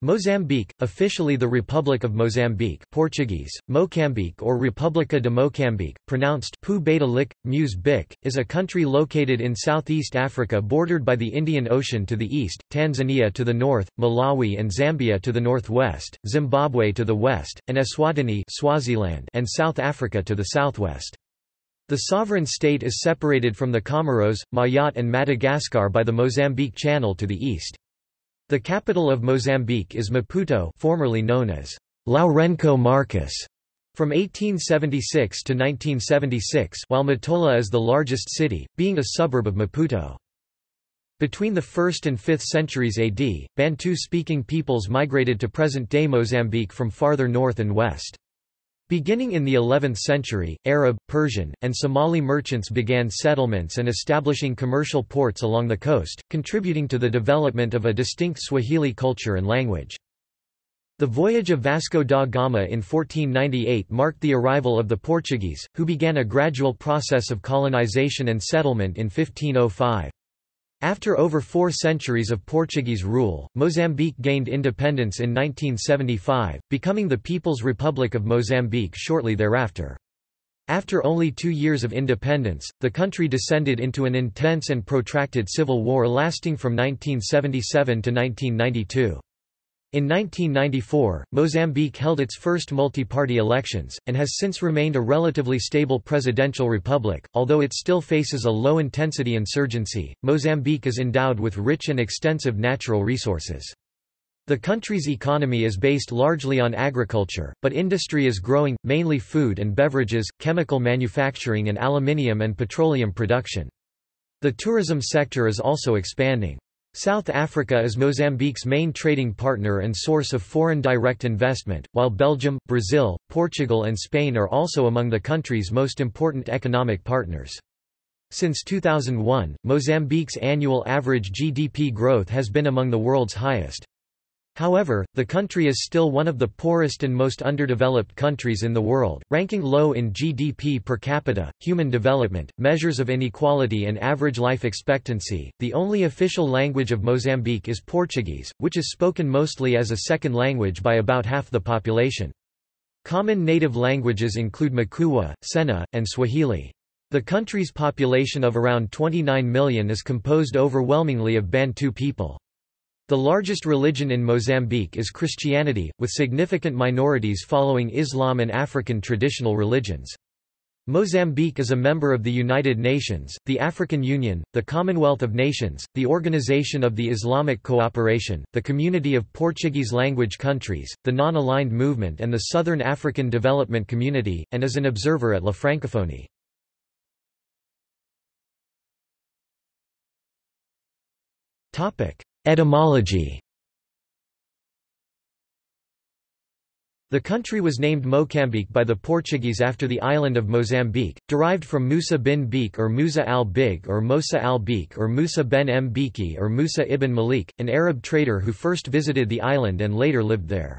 Mozambique, officially the Republic of Mozambique Portuguese, Mocambique or República de Mocambique, pronounced Pu beta lik, Muse Bic, is a country located in southeast Africa bordered by the Indian Ocean to the east, Tanzania to the north, Malawi and Zambia to the northwest, Zimbabwe to the west, and Eswatini Swaziland and South Africa to the southwest. The sovereign state is separated from the Comoros, Mayotte and Madagascar by the Mozambique Channel to the east. The capital of Mozambique is Maputo formerly known as Lourenço Marques. From 1876 to 1976 while Matola is the largest city, being a suburb of Maputo. Between the 1st and 5th centuries AD, Bantu-speaking peoples migrated to present-day Mozambique from farther north and west. Beginning in the 11th century, Arab, Persian, and Somali merchants began settlements and establishing commercial ports along the coast, contributing to the development of a distinct Swahili culture and language. The voyage of Vasco da Gama in 1498 marked the arrival of the Portuguese, who began a gradual process of colonization and settlement in 1505. After over four centuries of Portuguese rule, Mozambique gained independence in 1975, becoming the People's Republic of Mozambique shortly thereafter. After only two years of independence, the country descended into an intense and protracted civil war lasting from 1977 to 1992. In 1994, Mozambique held its first multi-party elections, and has since remained a relatively stable presidential republic, although it still faces a low-intensity insurgency. Mozambique is endowed with rich and extensive natural resources. The country's economy is based largely on agriculture, but industry is growing, mainly food and beverages, chemical manufacturing and aluminium and petroleum production. The tourism sector is also expanding. South Africa is Mozambique's main trading partner and source of foreign direct investment, while Belgium, Brazil, Portugal and Spain are also among the country's most important economic partners. Since 2001, Mozambique's annual average GDP growth has been among the world's highest. However, the country is still one of the poorest and most underdeveloped countries in the world, ranking low in GDP per capita, human development, measures of inequality, and average life expectancy. The only official language of Mozambique is Portuguese, which is spoken mostly as a second language by about half the population. Common native languages include Makua, Sena, and Swahili. The country's population of around 29 million is composed overwhelmingly of Bantu people. The largest religion in Mozambique is Christianity, with significant minorities following Islam and African traditional religions. Mozambique is a member of the United Nations, the African Union, the Commonwealth of Nations, the Organization of the Islamic Cooperation, the Community of Portuguese-language countries, the Non-Aligned Movement and the Southern African Development Community, and is an observer at La Francophonie. Etymology The country was named Mocambique by the Portuguese after the island of Mozambique, derived from Musa bin Bik or Musa al-Big or Musa al-Bik or Musa ben M. Biki or Musa ibn Malik, an Arab trader who first visited the island and later lived there.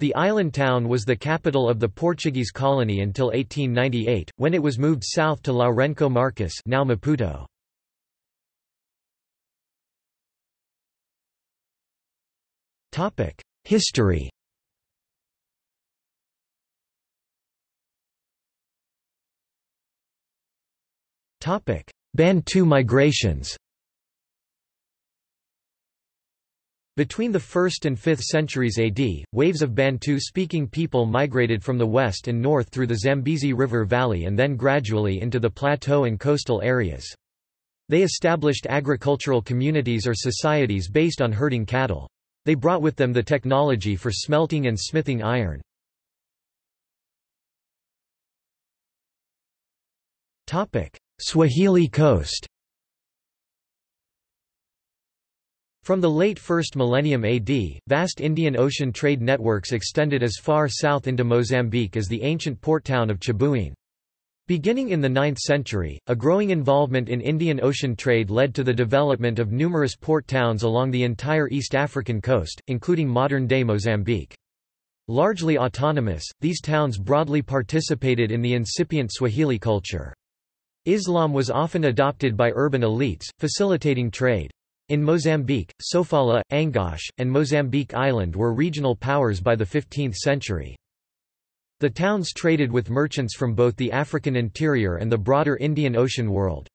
The island town was the capital of the Portuguese colony until 1898, when it was moved south to Lourenço Marques now Maputo. History Bantu migrations Between the 1st and 5th centuries AD, waves of Bantu-speaking people migrated from the west and north through the Zambezi River Valley and then gradually into the plateau and coastal areas. They established agricultural communities or societies based on herding cattle. They brought with them the technology for smelting and smithing iron. Swahili coast From the late 1st millennium AD, vast Indian Ocean trade networks extended as far south into Mozambique as the ancient port town of Chibuene. Beginning in the 9th century, a growing involvement in Indian Ocean trade led to the development of numerous port towns along the entire East African coast, including modern-day Mozambique. Largely autonomous, these towns broadly participated in the incipient Swahili culture. Islam was often adopted by urban elites, facilitating trade. In Mozambique, Sofala, Angoche, and Mozambique Island were regional powers by the 15th century. The towns traded with merchants from both the African interior and the broader Indian Ocean world.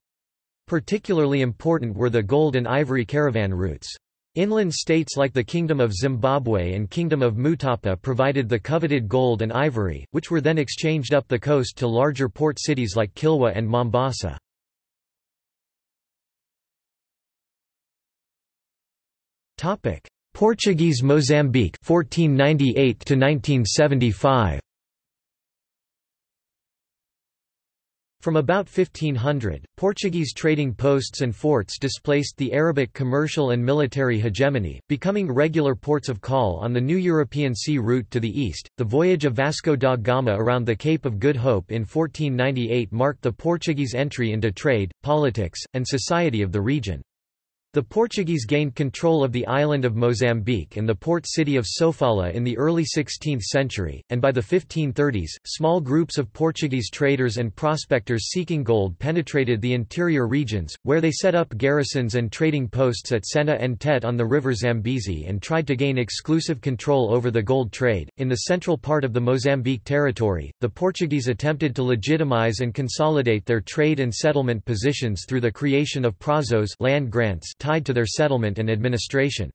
Particularly important were the gold and ivory caravan routes. Inland states like the Kingdom of Zimbabwe and Kingdom of Mutapa provided the coveted gold and ivory, which were then exchanged up the coast to larger port cities like Kilwa and Mombasa. Portuguese Mozambique 1498 to 1975 From about 1500, Portuguese trading posts and forts displaced the Arabic commercial and military hegemony, becoming regular ports of call on the new European sea route to the east. The voyage of Vasco da Gama around the Cape of Good Hope in 1498 marked the Portuguese entry into trade, politics, and society of the region. The Portuguese gained control of the island of Mozambique and the port city of Sofala in the early 16th century, and by the 1530s, small groups of Portuguese traders and prospectors seeking gold penetrated the interior regions, where they set up garrisons and trading posts at Sena and Tete on the river Zambezi and tried to gain exclusive control over the gold trade. In the central part of the Mozambique territory, the Portuguese attempted to legitimize and consolidate their trade and settlement positions through the creation of prazos land grants tied to their settlement and administration.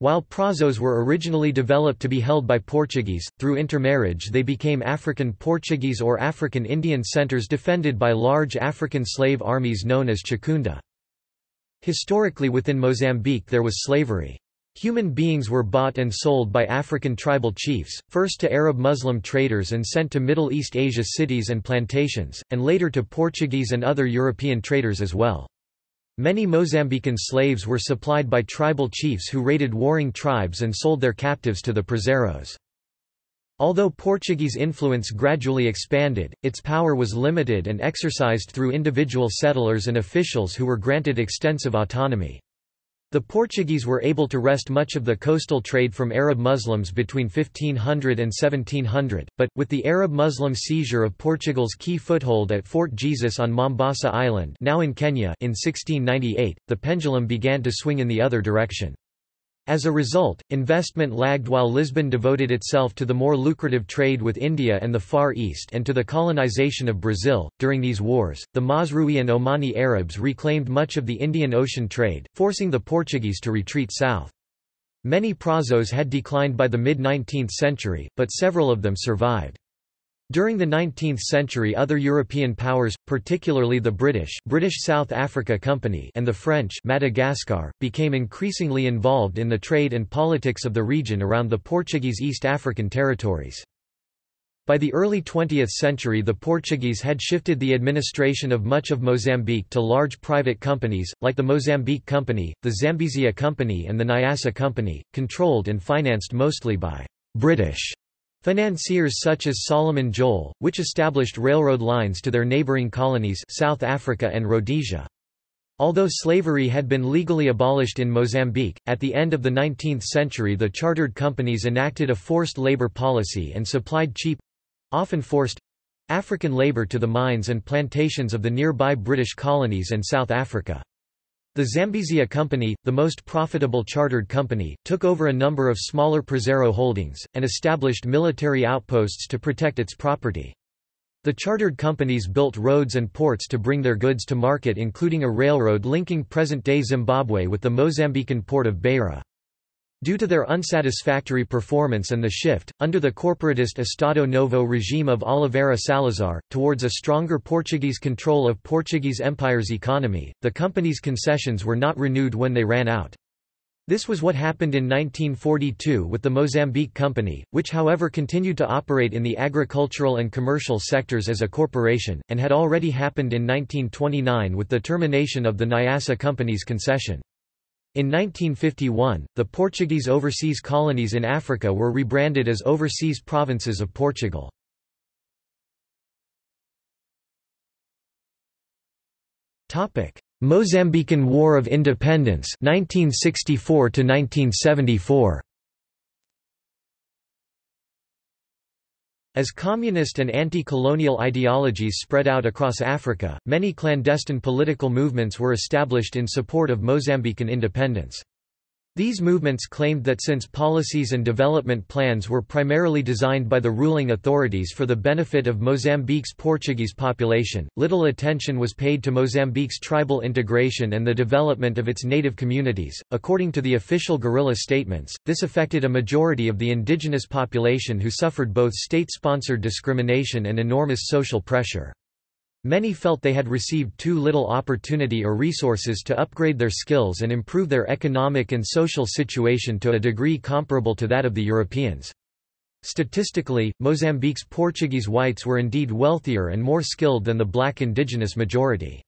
While prazos were originally developed to be held by Portuguese, through intermarriage they became African Portuguese or African Indian centers defended by large African slave armies known as Chakunda. Historically within Mozambique there was slavery. Human beings were bought and sold by African tribal chiefs, first to Arab Muslim traders and sent to Middle East Asia cities and plantations, and later to Portuguese and other European traders as well. Many Mozambican slaves were supplied by tribal chiefs who raided warring tribes and sold their captives to the prazeiros. Although Portuguese influence gradually expanded, its power was limited and exercised through individual settlers and officials who were granted extensive autonomy. The Portuguese were able to wrest much of the coastal trade from Arab Muslims between 1500 and 1700, but, with the Arab Muslim seizure of Portugal's key foothold at Fort Jesus on Mombasa Island now in Kenya in 1698, the pendulum began to swing in the other direction. As a result, investment lagged while Lisbon devoted itself to the more lucrative trade with India and the Far East and to the colonization of Brazil. During these wars, the Mazrui and Omani Arabs reclaimed much of the Indian Ocean trade, forcing the Portuguese to retreat south. Many prazos had declined by the mid-19th century, but several of them survived. During the 19th century other European powers, particularly the British British South Africa Company and the French Madagascar, became increasingly involved in the trade and politics of the region around the Portuguese East African territories. By the early 20th century the Portuguese had shifted the administration of much of Mozambique to large private companies, like the Mozambique Company, the Zambezia Company and the Nyassa Company, controlled and financed mostly by British Financiers such as Solomon Joel, which established railroad lines to their neighboring colonies South Africa and Rhodesia. Although slavery had been legally abolished in Mozambique, at the end of the 19th century the chartered companies enacted a forced labor policy and supplied cheap—often forced—African labor to the mines and plantations of the nearby British colonies and South Africa. The Zambezia Company, the most profitable chartered company, took over a number of smaller Prazeiro holdings, and established military outposts to protect its property. The chartered companies built roads and ports to bring their goods to market including a railroad linking present-day Zimbabwe with the Mozambican port of Beira. Due to their unsatisfactory performance and the shift, under the corporatist Estado Novo regime of Oliveira Salazar, towards a stronger Portuguese control of Portuguese Empire's economy, the company's concessions were not renewed when they ran out. This was what happened in 1942 with the Mozambique Company, which however continued to operate in the agricultural and commercial sectors as a corporation, and had already happened in 1929 with the termination of the Nyassa Company's concession. In 1951, the Portuguese overseas colonies in Africa were rebranded as Overseas Provinces of Portugal. Mozambican War of Independence 1964 1974. As communist and anti-colonial ideologies spread out across Africa, many clandestine political movements were established in support of Mozambican independence. These movements claimed that since policies and development plans were primarily designed by the ruling authorities for the benefit of Mozambique's Portuguese population, little attention was paid to Mozambique's tribal integration and the development of its native communities. According to the official guerrilla statements, this affected a majority of the indigenous population who suffered both state sponsored discrimination and enormous social pressure. Many felt they had received too little opportunity or resources to upgrade their skills and improve their economic and social situation to a degree comparable to that of the Europeans. Statistically, Mozambique's Portuguese whites were indeed wealthier and more skilled than the black indigenous majority.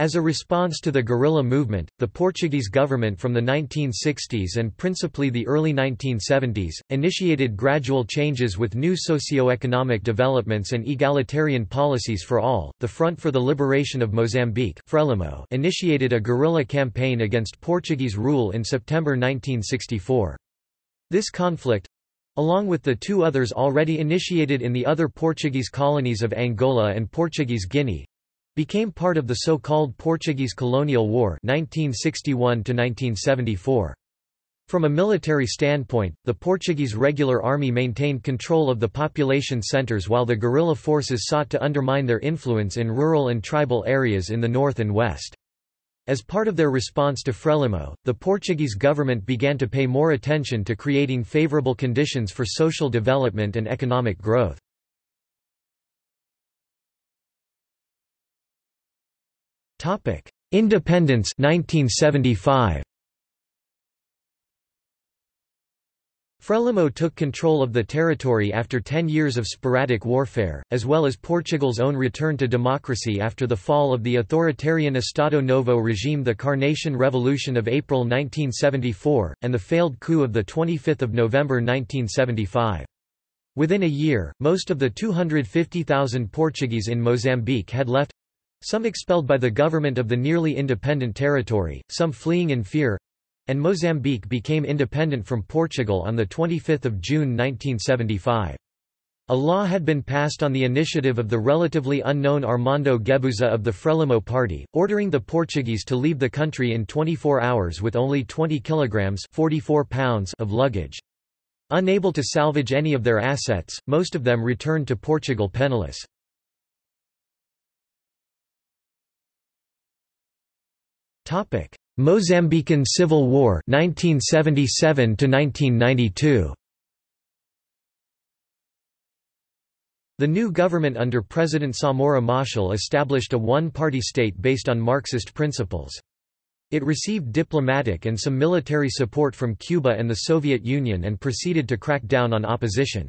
As a response to the guerrilla movement, the Portuguese government from the 1960s and principally the early 1970s, initiated gradual changes with new socio-economic developments and egalitarian policies for all. The Front for the Liberation of Mozambique Frelimo initiated a guerrilla campaign against Portuguese rule in September 1964. This conflict, along with the two others already initiated in the other Portuguese colonies of Angola and Portuguese Guinea, became part of the so-called Portuguese Colonial War 1961 From a military standpoint, the Portuguese regular army maintained control of the population centres while the guerrilla forces sought to undermine their influence in rural and tribal areas in the north and west. As part of their response to Frelimo, the Portuguese government began to pay more attention to creating favourable conditions for social development and economic growth. Topic: Independence 1975. Frelimo took control of the territory after ten years of sporadic warfare, as well as Portugal's own return to democracy after the fall of the authoritarian Estado Novo regime the Carnation Revolution of April 1974, and the failed coup of 25 November 1975. Within a year, most of the 250,000 Portuguese in Mozambique had left, some expelled by the government of the nearly independent territory, some fleeing in fear, and Mozambique became independent from Portugal on 25 June 1975. A law had been passed on the initiative of the relatively unknown Armando Guebuza of the Frelimo party, ordering the Portuguese to leave the country in 24 hours with only 20 kilograms 44 pounds of luggage. Unable to salvage any of their assets, most of them returned to Portugal penniless. Mozambican Civil War 1977 to 1992 The new government under President Samora Machel established a one-party state based on Marxist principles. It received diplomatic and some military support from Cuba and the Soviet Union and proceeded to crack down on opposition.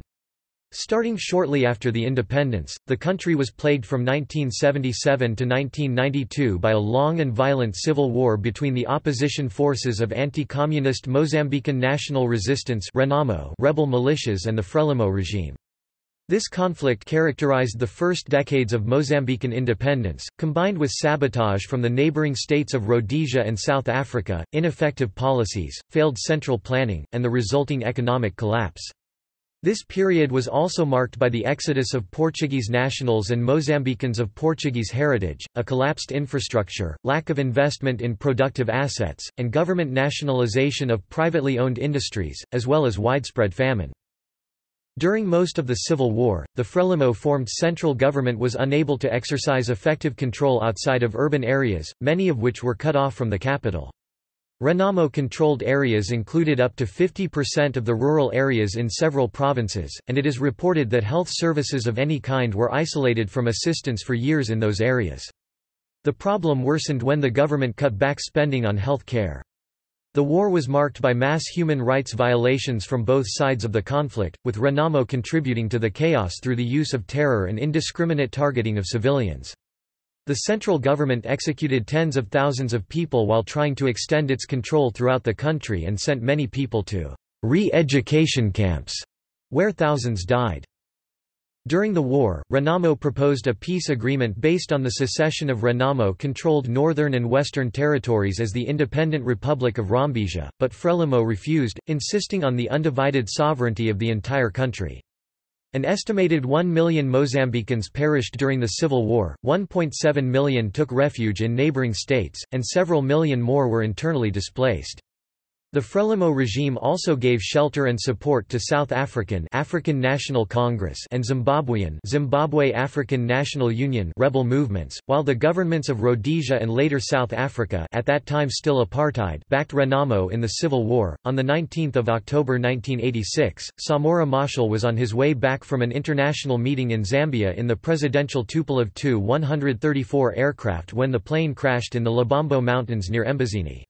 Starting shortly after the independence, the country was plagued from 1977 to 1992 by a long and violent civil war between the opposition forces of anti-communist Mozambican National Resistance Renamo rebel militias and the Frelimo regime. This conflict characterized the first decades of Mozambican independence, combined with sabotage from the neighboring states of Rhodesia and South Africa, ineffective policies, failed central planning, and the resulting economic collapse. This period was also marked by the exodus of Portuguese nationals and Mozambicans of Portuguese heritage, a collapsed infrastructure, lack of investment in productive assets, and government nationalization of privately owned industries, as well as widespread famine. During most of the Civil War, the Frelimo-formed central government was unable to exercise effective control outside of urban areas, many of which were cut off from the capital. Renamo-controlled areas included up to 50% of the rural areas in several provinces, and it is reported that health services of any kind were isolated from assistance for years in those areas. The problem worsened when the government cut back spending on health care. The war was marked by mass human rights violations from both sides of the conflict, with Renamo contributing to the chaos through the use of terror and indiscriminate targeting of civilians. The central government executed tens of thousands of people while trying to extend its control throughout the country and sent many people to re-education camps, where thousands died. During the war, Renamo proposed a peace agreement based on the secession of Renamo-controlled northern and western territories as the independent Republic of Zambezia, but Frelimo refused, insisting on the undivided sovereignty of the entire country. An estimated 1 million Mozambicans perished during the civil war, 1.7 million took refuge in neighboring states, and several million more were internally displaced. The Frelimo regime also gave shelter and support to South African African National Congress and Zimbabwean Zimbabwe African National Union rebel movements, while the governments of Rhodesia and later South Africa at that time still apartheid backed Renamo in the civil war. On the 19th of October 1986, Samora Machel was on his way back from an international meeting in Zambia in the presidential Tupolev Tu-134 aircraft when the plane crashed in the Lubombo Mountains near Mbuzini.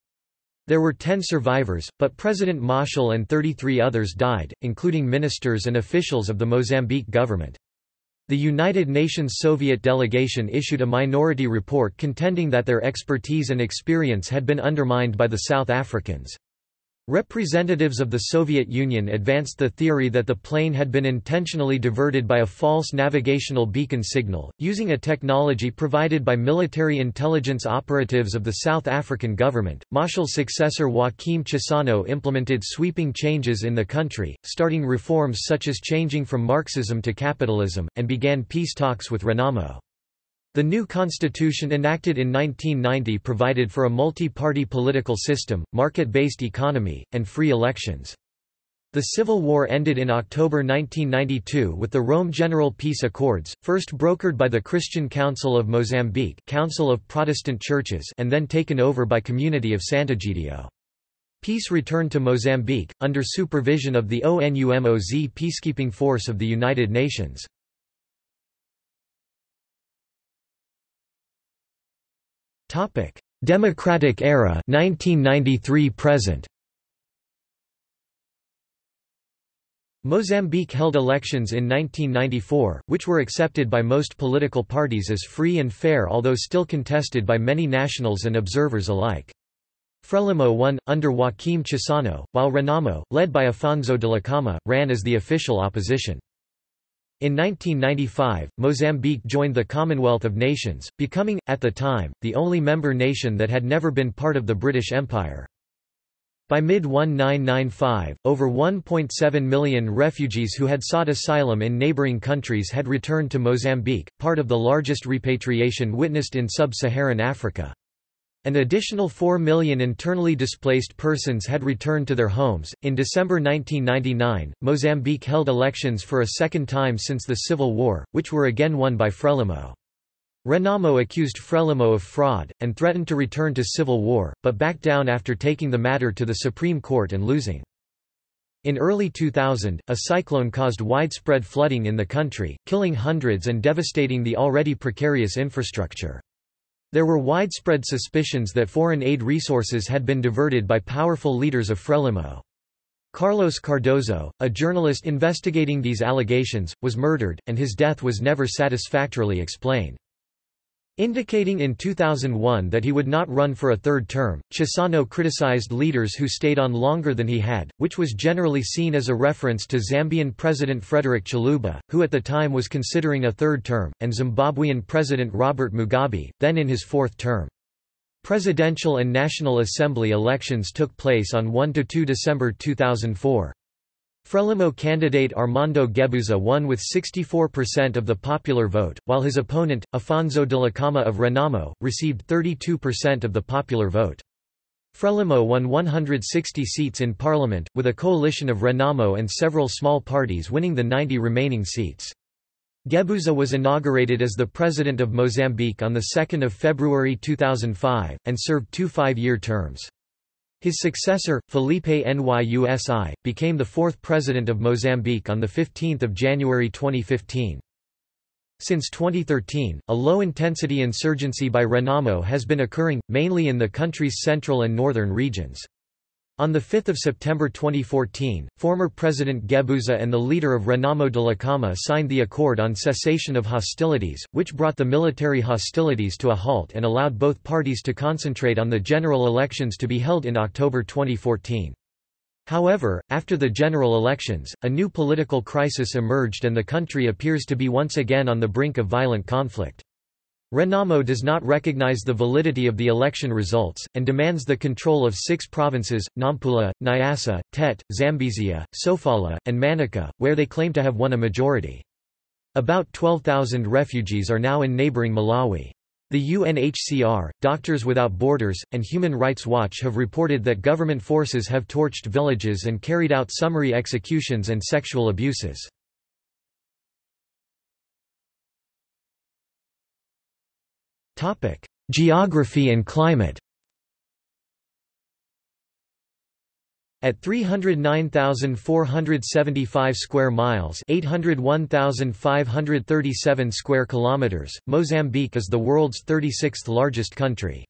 There were 10 survivors, but President Machel and 33 others died, including ministers and officials of the Mozambique government. The United Nations Soviet delegation issued a minority report contending that their expertise and experience had been undermined by the South Africans. Representatives of the Soviet Union advanced the theory that the plane had been intentionally diverted by a false navigational beacon signal, using a technology provided by military intelligence operatives of the South African government. Machel's successor Joaquim Chissano implemented sweeping changes in the country, starting reforms such as changing from Marxism to capitalism, and began peace talks with Renamo. The new constitution enacted in 1990 provided for a multi-party political system, market-based economy, and free elections. The Civil War ended in October 1992 with the Rome General Peace Accords, first brokered by the Christian Council of Mozambique Council of Protestant Churches and then taken over by Community of Sant'Egidio. Peace returned to Mozambique, under supervision of the ONUMOZ peacekeeping force of the United Nations. Topic: Democratic era 1993 present. Mozambique held elections in 1994, which were accepted by most political parties as free and fair although still contested by many nationals and observers alike. Frelimo won, under Joaquim Chissano, while Renamo, led by Afonso de Dhlakama, ran as the official opposition. In 1995, Mozambique joined the Commonwealth of Nations, becoming, at the time, the only member nation that had never been part of the British Empire. By mid-1995, over 1.7 million refugees who had sought asylum in neighbouring countries had returned to Mozambique, part of the largest repatriation witnessed in sub-Saharan Africa. An additional 4 million internally displaced persons had returned to their homes. In December 1999, Mozambique held elections for a second time since the Civil War, which were again won by Frelimo. Renamo accused Frelimo of fraud, and threatened to return to civil war, but backed down after taking the matter to the Supreme Court and losing. In early 2000, a cyclone caused widespread flooding in the country, killing hundreds and devastating the already precarious infrastructure. There were widespread suspicions that foreign aid resources had been diverted by powerful leaders of Frelimo. Carlos Cardoso, a journalist investigating these allegations, was murdered, and his death was never satisfactorily explained. Indicating in 2001 that he would not run for a third term, Chissano criticized leaders who stayed on longer than he had, which was generally seen as a reference to Zambian President Frederick Chiluba, who at the time was considering a third term, and Zimbabwean President Robert Mugabe, then in his fourth term. Presidential and National Assembly elections took place on 1–2 December 2004. Frelimo candidate Armando Guebuza won with 64% of the popular vote, while his opponent, Afonso Dhlakama of Renamo, received 32% of the popular vote. Frelimo won 160 seats in parliament, with a coalition of Renamo and several small parties winning the 90 remaining seats. Guebuza was inaugurated as the President of Mozambique on 2 February 2005, and served two five-year terms. His successor, Filipe Nyusi, became the fourth president of Mozambique on 15 January 2015. Since 2013, a low-intensity insurgency by Renamo has been occurring, mainly in the country's central and northern regions. On 5 September 2014, former President Guebuza and the leader of Renamo Dhlakama signed the Accord on Cessation of Hostilities, which brought the military hostilities to a halt and allowed both parties to concentrate on the general elections to be held in October 2014. However, after the general elections, a new political crisis emerged and the country appears to be once again on the brink of violent conflict. Renamo does not recognize the validity of the election results, and demands the control of six provinces, Nampula, Nyasa, Tete, Zambezia, Sofala, and Manica, where they claim to have won a majority. About 12,000 refugees are now in neighboring Malawi. The UNHCR, Doctors Without Borders, and Human Rights Watch have reported that government forces have torched villages and carried out summary executions and sexual abuses. Geography and climate At 309,475 square miles, 801,537 square kilometers, Mozambique is the world's 36th largest country.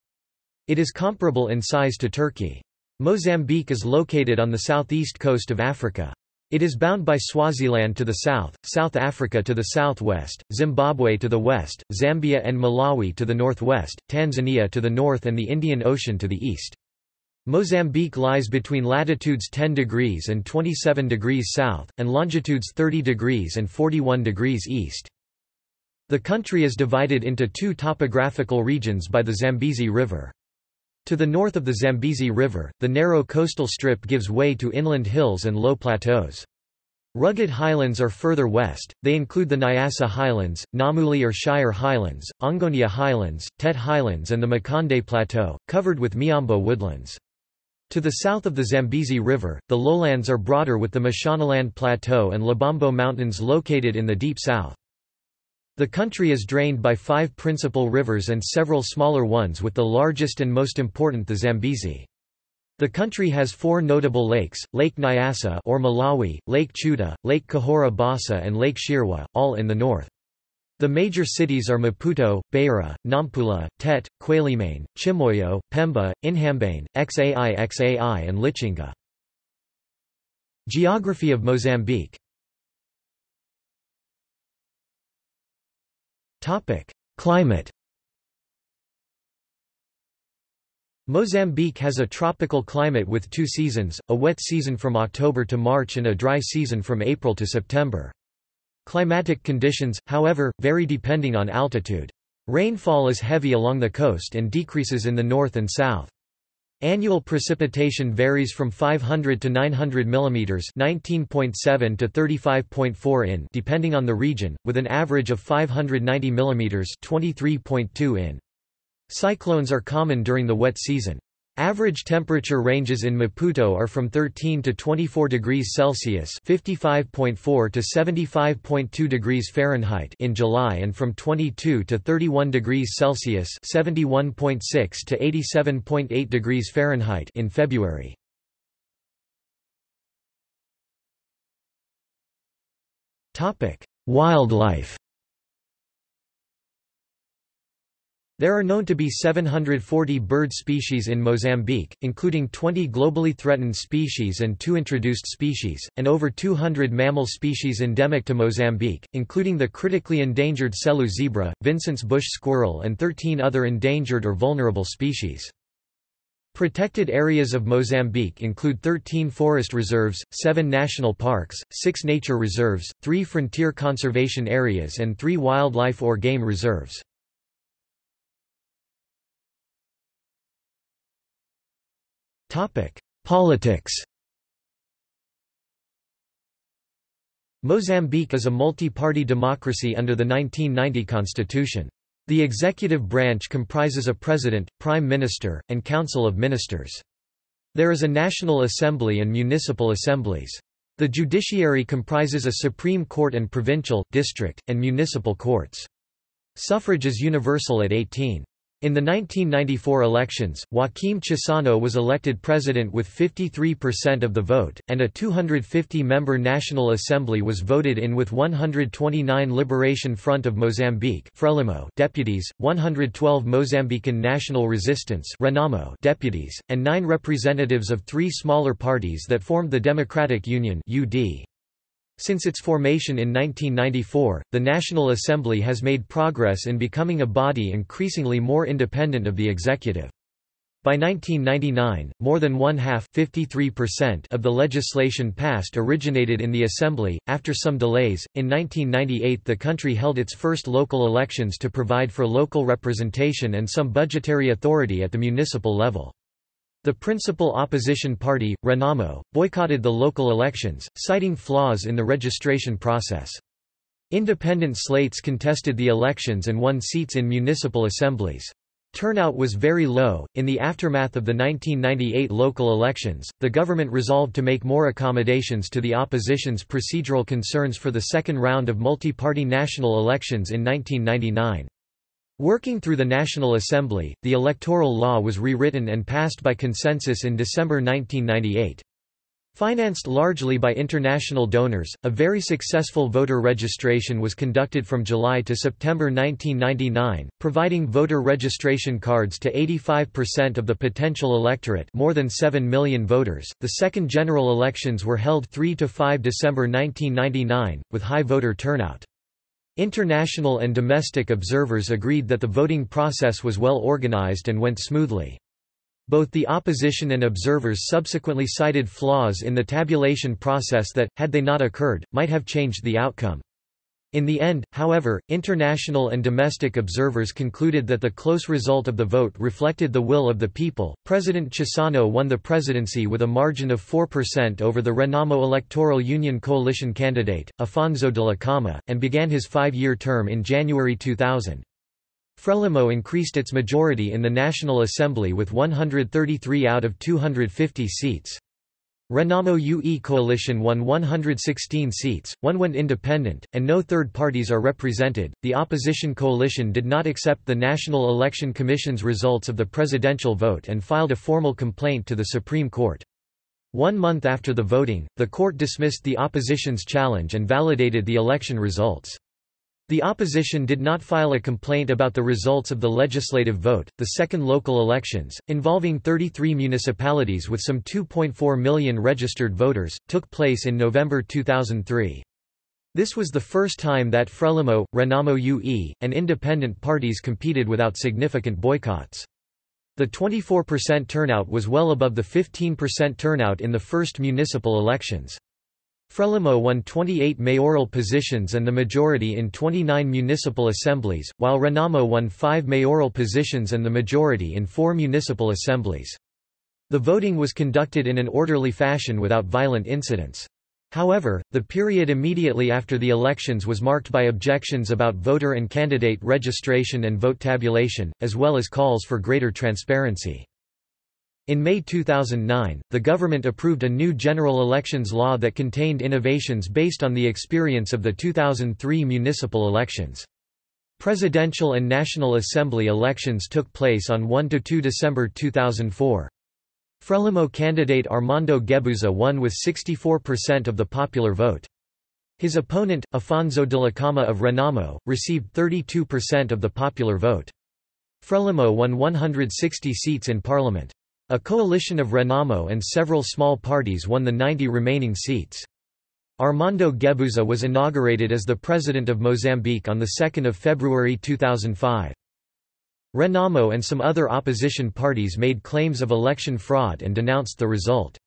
It is comparable in size to Turkey. Mozambique is located on the southeast coast of Africa. It is bound by Swaziland to the south, South Africa to the southwest, Zimbabwe to the west, Zambia and Malawi to the northwest, Tanzania to the north and the Indian Ocean to the east. Mozambique lies between latitudes 10 degrees and 27 degrees south, and longitudes 30 degrees and 41 degrees east. The country is divided into two topographical regions by the Zambezi River. To the north of the Zambezi River, the narrow coastal strip gives way to inland hills and low plateaus. Rugged highlands are further west, they include the Nyasa Highlands, Namuli or Shire Highlands, Angonia Highlands, Tete Highlands and the Makonde Plateau, covered with Miombo woodlands. To the south of the Zambezi River, the lowlands are broader with the Mashonaland Plateau and Lubombo Mountains located in the deep south. The country is drained by five principal rivers and several smaller ones with the largest and most important the Zambezi. The country has four notable lakes, Lake Nyasa or Malawi, Lake Chiuta, Lake Cahora Bassa and Lake Shirwa, all in the north. The major cities are Maputo, Beira, Nampula, Tete, Quelimane, Chimoio, Pemba, Inhambane, Xai Xai and Lichinga. Geography of Mozambique Climate Mozambique has a tropical climate with two seasons, a wet season from October to March and a dry season from April to September. Climatic conditions, however, vary depending on altitude. Rainfall is heavy along the coast and decreases in the north and south. Annual precipitation varies from 500 to 900 mm 19.7 to 35.4 in depending on the region, with an average of 590 mm 23.2 in. Cyclones are common during the wet season. Average temperature ranges in Maputo are from 13 to 24 degrees Celsius (55.4 to 75.2 degrees Fahrenheit) in July and from 22 to 31 degrees Celsius (71.6 to 87.8 degrees Fahrenheit) in February. Topic: Wildlife There are known to be 740 bird species in Mozambique, including 20 globally threatened species and two introduced species, and over 200 mammal species endemic to Mozambique, including the critically endangered Selous zebra, Vincent's bush squirrel and 13 other endangered or vulnerable species. Protected areas of Mozambique include 13 forest reserves, 7 national parks, 6 nature reserves, 3 frontier conservation areas and 3 wildlife or game reserves. Politics Mozambique is a multi-party democracy under the 1990 constitution. The executive branch comprises a president, prime minister, and council of ministers. There is a national assembly and municipal assemblies. The judiciary comprises a supreme court and provincial, district, and municipal courts. Suffrage is universal at 18. In the 1994 elections, Joaquim Chissano was elected president with 53% of the vote, and a 250-member National Assembly was voted in with 129 Liberation Front of Mozambique Frelimo deputies, 112 Mozambican National Resistance Renamo deputies, and nine representatives of three smaller parties that formed the Democratic Union UD. Since its formation in 1994, the National Assembly has made progress in becoming a body increasingly more independent of the executive. By 1999, more than one-half of the legislation passed originated in the Assembly. After some delays, in 1998 the country held its first local elections to provide for local representation and some budgetary authority at the municipal level. The principal opposition party, Renamo, boycotted the local elections, citing flaws in the registration process. Independent slates contested the elections and won seats in municipal assemblies. Turnout was very low. In the aftermath of the 1998 local elections, the government resolved to make more accommodations to the opposition's procedural concerns for the second round of multi-party national elections in 1999. Working through the National Assembly, the electoral law was rewritten and passed by consensus in December 1998. Financed largely by international donors, a very successful voter registration was conducted from July to September 1999, providing voter registration cards to 85% of the potential electorate, more than 7 million voters. The second general elections were held 3 to 5 December 1999 with high voter turnout. International and domestic observers agreed that the voting process was well organized and went smoothly. Both the opposition and observers subsequently cited flaws in the tabulation process that, had they not occurred, might have changed the outcome. In the end, however, international and domestic observers concluded that the close result of the vote reflected the will of the people. President Chissano won the presidency with a margin of 4% over the Renamo Electoral Union coalition candidate, Afonso de la Dhlakama, and began his five year term in January 2000. Frelimo increased its majority in the National Assembly with 133 out of 250 seats. Renamo UE coalition won 116 seats, one went independent, and no third parties are represented. The opposition coalition did not accept the National Election Commission's results of the presidential vote and filed a formal complaint to the Supreme Court. One month after the voting, the court dismissed the opposition's challenge and validated the election results. The opposition did not file a complaint about the results of the legislative vote. The second local elections, involving 33 municipalities with some 2.4 million registered voters, took place in November 2003. This was the first time that Frelimo, Renamo UE, and independent parties competed without significant boycotts. The 24% turnout was well above the 15% turnout in the first municipal elections. Frelimo won 28 mayoral positions and the majority in 29 municipal assemblies, while Renamo won 5 mayoral positions and the majority in 4 municipal assemblies. The voting was conducted in an orderly fashion without violent incidents. However, the period immediately after the elections was marked by objections about voter and candidate registration and vote tabulation, as well as calls for greater transparency. In May 2009, the government approved a new general elections law that contained innovations based on the experience of the 2003 municipal elections. Presidential and National Assembly elections took place on 1–2 December 2004. Frelimo candidate Armando Guebuza won with 64% of the popular vote. His opponent, Afonso Dhlakama of Renamo, received 32% of the popular vote. Frelimo won 160 seats in parliament. A coalition of Renamo and several small parties won the 90 remaining seats. Armando Guebuza was inaugurated as the President of Mozambique on 2 February 2005. Renamo and some other opposition parties made claims of election fraud and denounced the result.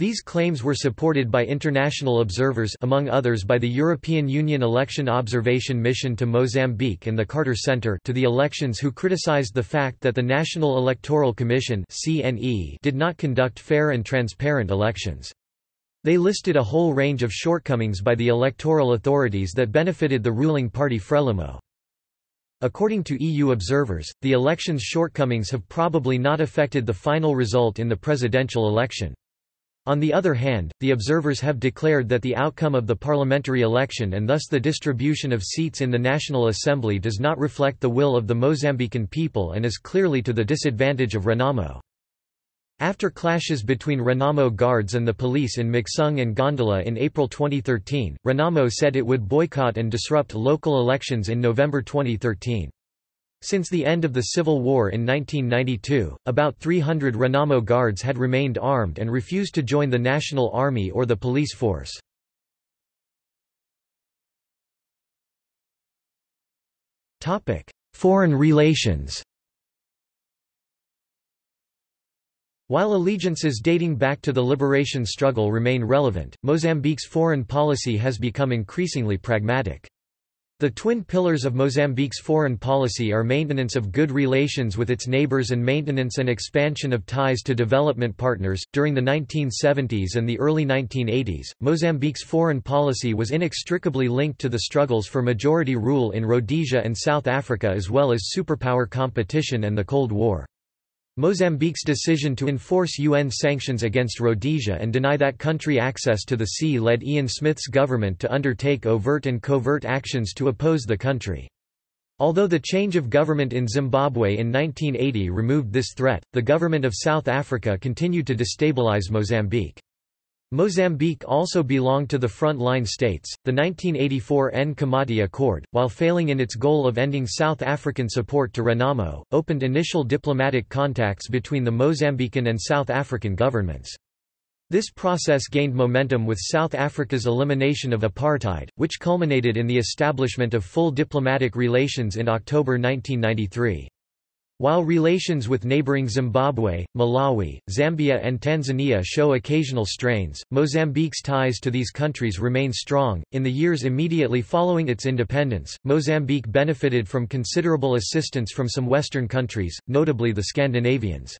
These claims were supported by international observers among others by the European Union Election Observation Mission to Mozambique and the Carter Center to the elections who criticized the fact that the National Electoral Commission did not conduct fair and transparent elections. They listed a whole range of shortcomings by the electoral authorities that benefited the ruling party Frelimo. According to EU observers, the election's shortcomings have probably not affected the final result in the presidential election. On the other hand, the observers have declared that the outcome of the parliamentary election and thus the distribution of seats in the National Assembly does not reflect the will of the Mozambican people and is clearly to the disadvantage of Renamo. After clashes between Renamo guards and the police in Muxungue and Gondola in April 2013, Renamo said it would boycott and disrupt local elections in November 2013. Since the end of the Civil War in 1992, about 300 Renamo guards had remained armed and refused to join the National Army or the police force. Foreign relations While allegiances dating back to the liberation struggle remain relevant, Mozambique's foreign policy has become increasingly pragmatic. The twin pillars of Mozambique's foreign policy are maintenance of good relations with its neighbors and maintenance and expansion of ties to development partners. During the 1970s and the early 1980s, Mozambique's foreign policy was inextricably linked to the struggles for majority rule in Rhodesia and South Africa as well as superpower competition and the Cold War. Mozambique's decision to enforce UN sanctions against Rhodesia and deny that country access to the sea led Ian Smith's government to undertake overt and covert actions to oppose the country. Although the change of government in Zimbabwe in 1980 removed this threat, the government of South Africa continued to destabilize Mozambique. Mozambique also belonged to the front-line states. The 1984 Nkomati Accord, while failing in its goal of ending South African support to Renamo, opened initial diplomatic contacts between the Mozambican and South African governments. This process gained momentum with South Africa's elimination of apartheid, which culminated in the establishment of full diplomatic relations in October 1993. While relations with neighboring Zimbabwe, Malawi, Zambia and Tanzania show occasional strains, Mozambique's ties to these countries remain strong. In the years immediately following its independence, Mozambique benefited from considerable assistance from some Western countries, notably the Scandinavians.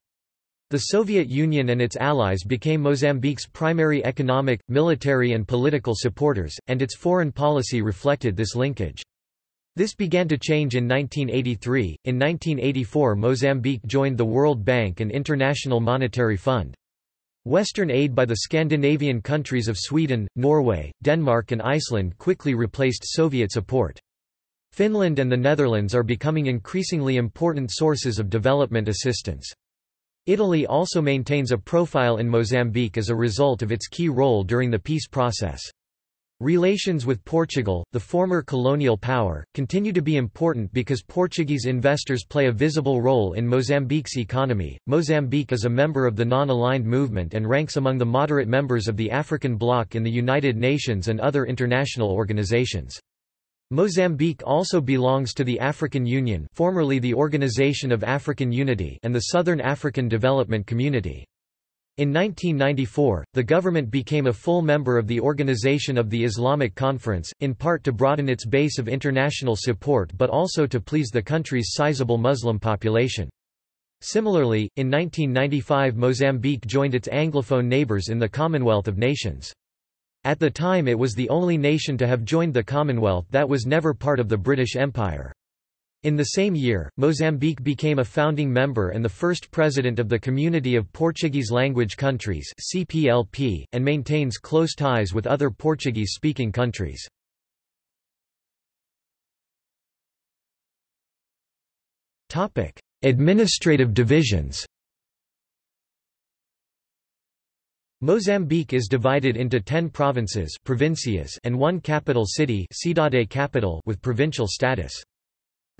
The Soviet Union and its allies became Mozambique's primary economic, military and political supporters, and its foreign policy reflected this linkage. This began to change in 1983. In 1984, Mozambique joined the World Bank and International Monetary Fund. Western aid by the Scandinavian countries of Sweden, Norway, Denmark and Iceland quickly replaced Soviet support. Finland and the Netherlands are becoming increasingly important sources of development assistance. Italy also maintains a profile in Mozambique as a result of its key role during the peace process. Relations with Portugal, the former colonial power, continue to be important because Portuguese investors play a visible role in Mozambique's economy. Mozambique is a member of the non-aligned movement and ranks among the moderate members of the African bloc in the United Nations and other international organizations. Mozambique also belongs to the African Union, formerly the Organization of African Unity, and the Southern African Development Community. In 1994, the government became a full member of the Organization of the Islamic Conference, in part to broaden its base of international support but also to please the country's sizable Muslim population. Similarly, in 1995 Mozambique joined its Anglophone neighbours in the Commonwealth of Nations. At the time it was the only nation to have joined the Commonwealth that was never part of the British Empire. In the same year, Mozambique became a founding member and the first president of the Community of Portuguese-Language Countries (CPLP), and maintains close ties with other Portuguese-speaking countries. Administrative divisions. Mozambique is divided into 10 provinces provincias and one capital city cidade capital with provincial status.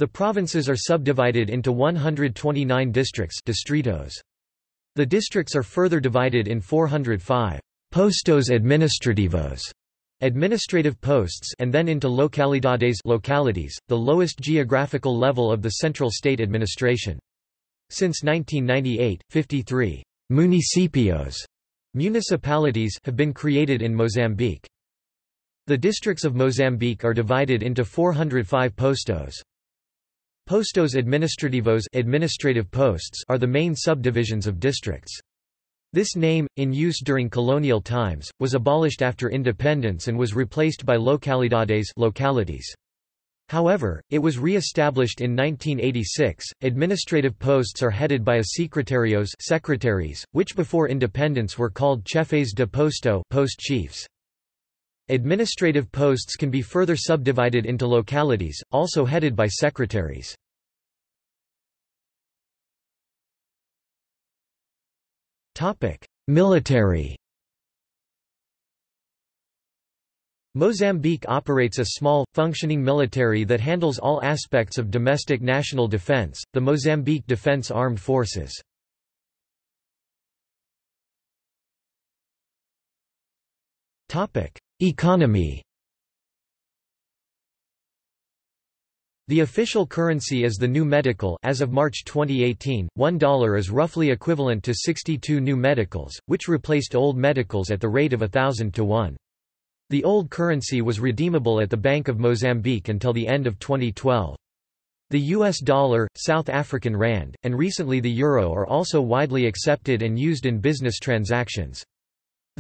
The provinces are subdivided into 129 districts distritos. The districts are further divided in 405 postos administrativos administrative posts and then into localidades localities, the lowest geographical level of the central state administration. Since 1998, 53 municipios municipalities have been created in Mozambique. The districts of Mozambique are divided into 405 postos. Postos administrativos administrative posts are the main subdivisions of districts. This name, in use during colonial times, was abolished after independence and was replaced by localidades localities. However, it was re-established in 1986. Administrative posts are headed by a secretarios secretaries, which before independence were called chefes de posto post chiefs. Administrative posts can be further subdivided into localities, also headed by secretaries. Military Mozambique operates a small, functioning military that handles all aspects of domestic national defense, the Mozambique Defense Armed Forces. Economy The official currency is the new metical as of March 2018, $1 is roughly equivalent to 62 new meticals, which replaced old meticals at the rate of a thousand to 1. The old currency was redeemable at the Bank of Mozambique until the end of 2012. The US dollar, South African rand, and recently the euro are also widely accepted and used in business transactions.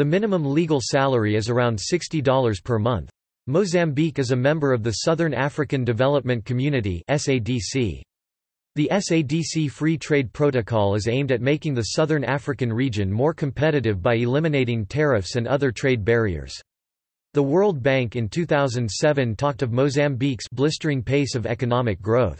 The minimum legal salary is around $60 per month. Mozambique is a member of the Southern African Development Community. The SADC Free Trade Protocol is aimed at making the Southern African region more competitive by eliminating tariffs and other trade barriers. The World Bank in 2007 talked of Mozambique's blistering pace of economic growth.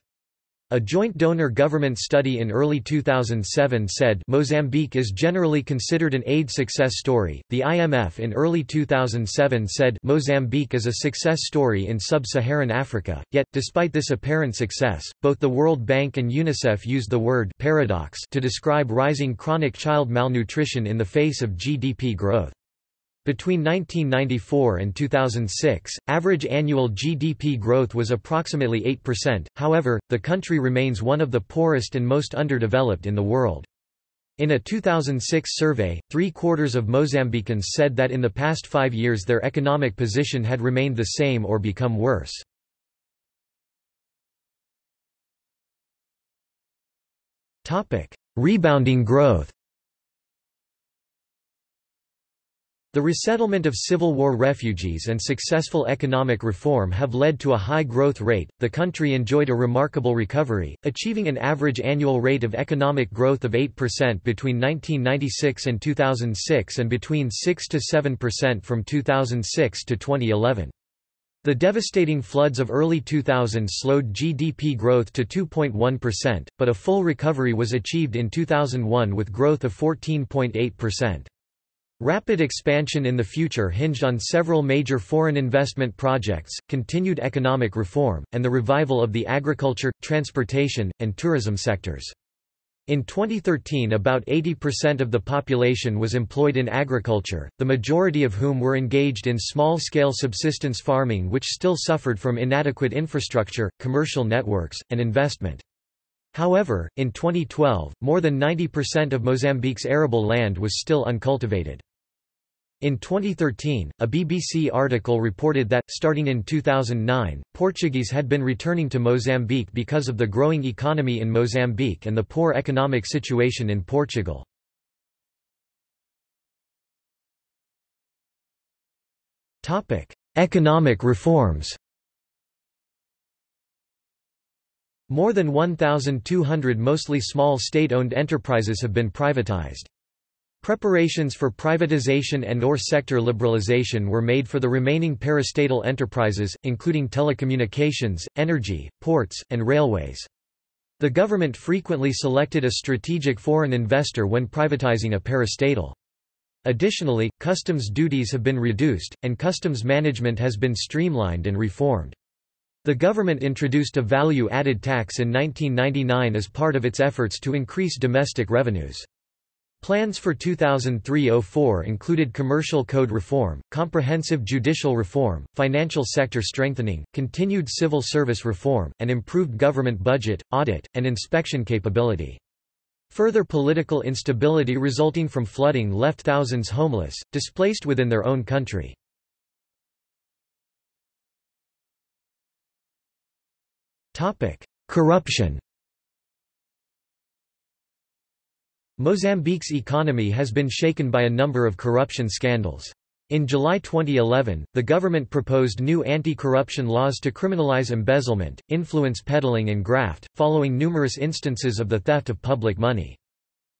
A joint donor-government study in early 2007 said Mozambique is generally considered an aid success story. The IMF in early 2007 said Mozambique is a success story in sub-Saharan Africa. Yet, despite this apparent success, both the World Bank and UNICEF used the word paradox to describe rising chronic child malnutrition in the face of GDP growth. Between 1994 and 2006, average annual GDP growth was approximately 8%, however, the country remains one of the poorest and most underdeveloped in the world. In a 2006 survey, three-quarters of Mozambicans said that in the past five years their economic position had remained the same or become worse. Rebounding growth The resettlement of Civil War refugees and successful economic reform have led to a high growth rate. The country enjoyed a remarkable recovery, achieving an average annual rate of economic growth of 8% between 1996 and 2006 and between 6 to 7% from 2006 to 2011. The devastating floods of early 2000 slowed GDP growth to 2.1%, but a full recovery was achieved in 2001 with growth of 14.8%. Rapid expansion in the future hinged on several major foreign investment projects, continued economic reform, and the revival of the agriculture, transportation, and tourism sectors. In 2013 about 80% of the population was employed in agriculture, the majority of whom were engaged in small-scale subsistence farming which still suffered from inadequate infrastructure, commercial networks, and investment. However, in 2012, more than 90% of Mozambique's arable land was still uncultivated. In 2013, a BBC article reported that, starting in 2009, Portuguese had been returning to Mozambique because of the growing economy in Mozambique and the poor economic situation in Portugal. Economic reforms More than 1,200 mostly small state-owned enterprises have been privatized. Preparations for privatization and or sector liberalization were made for the remaining parastatal enterprises, including telecommunications, energy, ports, and railways. The government frequently selected a strategic foreign investor when privatizing a parastatal. Additionally, customs duties have been reduced, and customs management has been streamlined and reformed. The government introduced a value-added tax in 1999 as part of its efforts to increase domestic revenues. Plans for 2003–04 included commercial code reform, comprehensive judicial reform, financial sector strengthening, continued civil service reform, and improved government budget, audit, and inspection capability. Further political instability resulting from flooding left thousands homeless, displaced within their own country. Corruption Mozambique's economy has been shaken by a number of corruption scandals. In July 2011, the government proposed new anti-corruption laws to criminalize embezzlement, influence peddling and graft, following numerous instances of the theft of public money.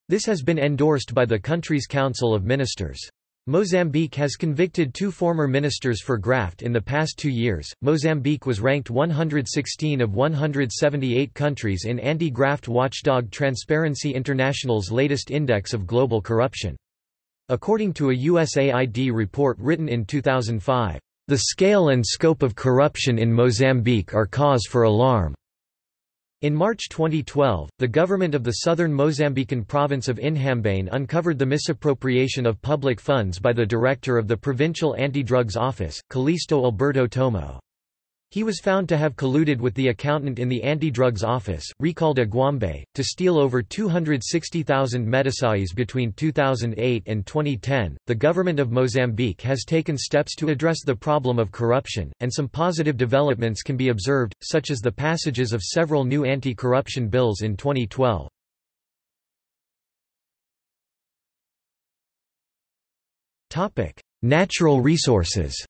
This has been endorsed by the country's Council of Ministers. Mozambique has convicted two former ministers for graft in the past two years. Mozambique was ranked 116 of 178 countries in anti graft watchdog Transparency International's latest index of global corruption. According to a USAID report written in 2005, the scale and scope of corruption in Mozambique are cause for alarm. In March 2012, the government of the southern Mozambican province of Inhambane uncovered the misappropriation of public funds by the director of the Provincial Anti-Drugs Office, Callisto Alberto Tomo. He was found to have colluded with the accountant in the anti-drugs office, Ricardo Agwambe, to steal over 260,000 meticais between 2008 and 2010. The government of Mozambique has taken steps to address the problem of corruption, and some positive developments can be observed, such as the passages of several new anti-corruption bills in 2012. Topic: Natural resources.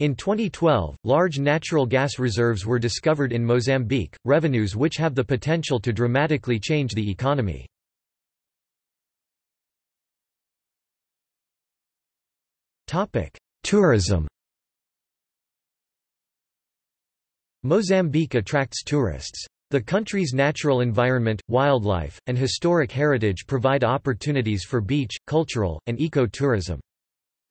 In 2012, large natural gas reserves were discovered in Mozambique, revenues which have the potential to dramatically change the economy. Tourism Mozambique attracts tourists. The country's natural environment, wildlife, and historic heritage provide opportunities for beach, cultural, and eco-tourism.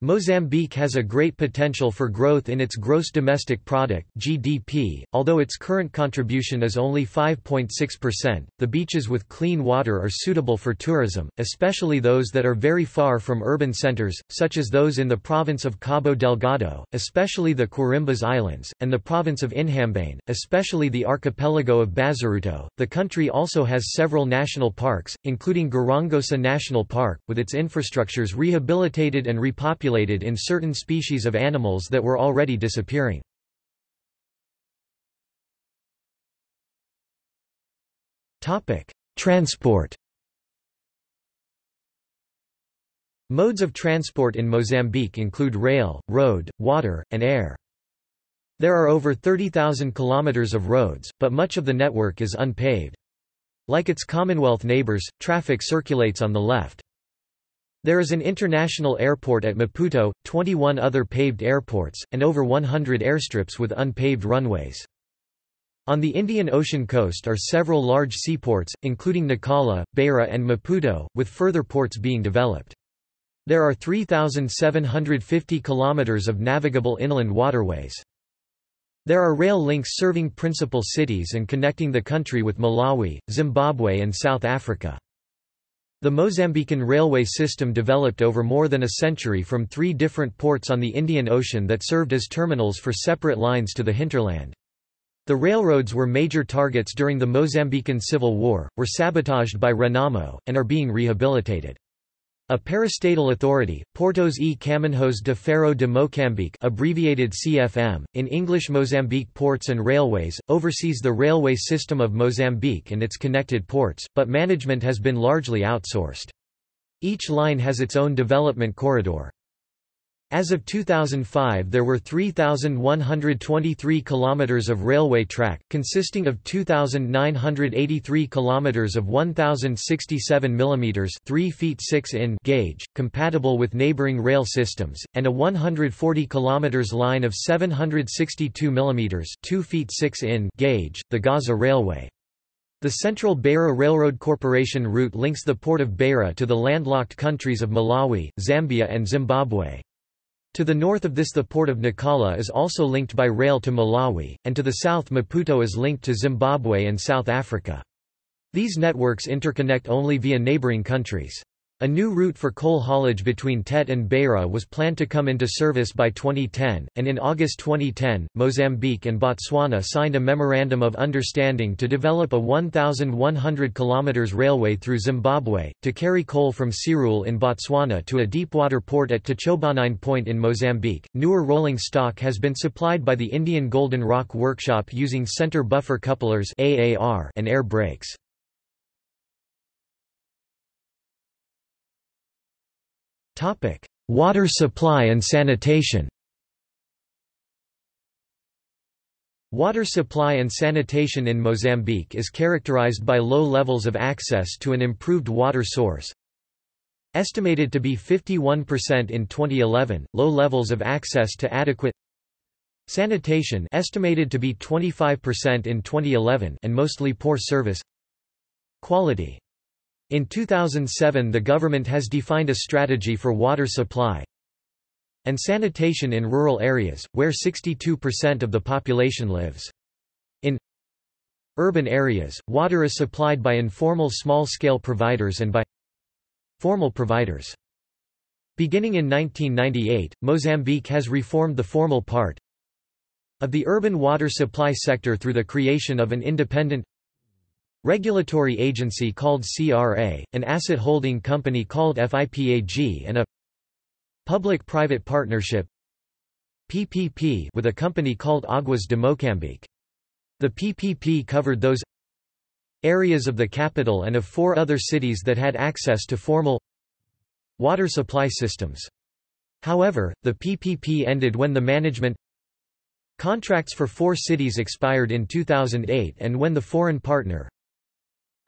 Mozambique has a great potential for growth in its gross domestic product (GDP), although its current contribution is only 5.6%. The beaches with clean water are suitable for tourism, especially those that are very far from urban centers, such as those in the province of Cabo Delgado, especially the Quirimbas Islands, and the province of Inhambane, especially the archipelago of Bazaruto. The country also has several national parks, including Gorongosa National Park, with its infrastructures rehabilitated and repopulated in certain species of animals that were already disappearing. Transport Modes of transport in Mozambique include rail, road, water, and air. There are over 30,000 kilometers of roads, but much of the network is unpaved. Like its Commonwealth neighbors, traffic circulates on the left. There is an international airport at Maputo, 21 other paved airports, and over 100 airstrips with unpaved runways. On the Indian Ocean coast are several large seaports, including Nacala, Beira and Maputo, with further ports being developed. There are 3,750 kilometers of navigable inland waterways. There are rail links serving principal cities and connecting the country with Malawi, Zimbabwe and South Africa. The Mozambican railway system developed over more than a century from three different ports on the Indian Ocean that served as terminals for separate lines to the hinterland. The railroads were major targets during the Mozambican Civil War, were sabotaged by Renamo, and are being rehabilitated. A parastatal authority, Portos e Caminhos de Ferro de Moçambique abbreviated CFM, in English Mozambique Ports and Railways, oversees the railway system of Mozambique and its connected ports, but management has been largely outsourced. Each line has its own development corridor. As of 2005 there were 3,123 kilometers of railway track, consisting of 2,983 kilometers of 1,067 mm 3 feet 6 in gauge, compatible with neighboring rail systems, and a 140 kilometers line of 762 mm 2 feet 6 in gauge, the Gaza Railway. The Central Beira Railroad Corporation route links the port of Beira to the landlocked countries of Malawi, Zambia and Zimbabwe. To the north of this the port of Nacala is also linked by rail to Malawi, and to the south Maputo is linked to Zimbabwe and South Africa. These networks interconnect only via neighboring countries. A new route for coal haulage between Tete and Beira was planned to come into service by 2010, and in August 2010, Mozambique and Botswana signed a Memorandum of Understanding to develop a 1,100 km railway through Zimbabwe, to carry coal from Serule in Botswana to a deepwater port at Techobanine Point in Mozambique. Newer rolling stock has been supplied by the Indian Golden Rock Workshop using center buffer couplers and air brakes. Topic: Water supply and sanitation. Water supply and sanitation in Mozambique is characterized by low levels of access to an improved water source. Estimated to be 51% in 2011, low levels of access to adequate sanitation estimated to be 25% in 2011 and mostly poor service quality in 2007 the government has defined a strategy for water supply and sanitation in rural areas, where 62% of the population lives. In urban areas, water is supplied by informal small-scale providers and by formal providers. Beginning in 1998, Mozambique has reformed the formal part of the urban water supply sector through the creation of an independent regulatory agency called CRA, an asset holding company called FIPAG and a public-private partnership PPP with a company called Aguas de Mocambique. The PPP covered those areas of the capital and of four other cities that had access to formal water supply systems. However, the PPP ended when the management contracts for four cities expired in 2008 and when the foreign partner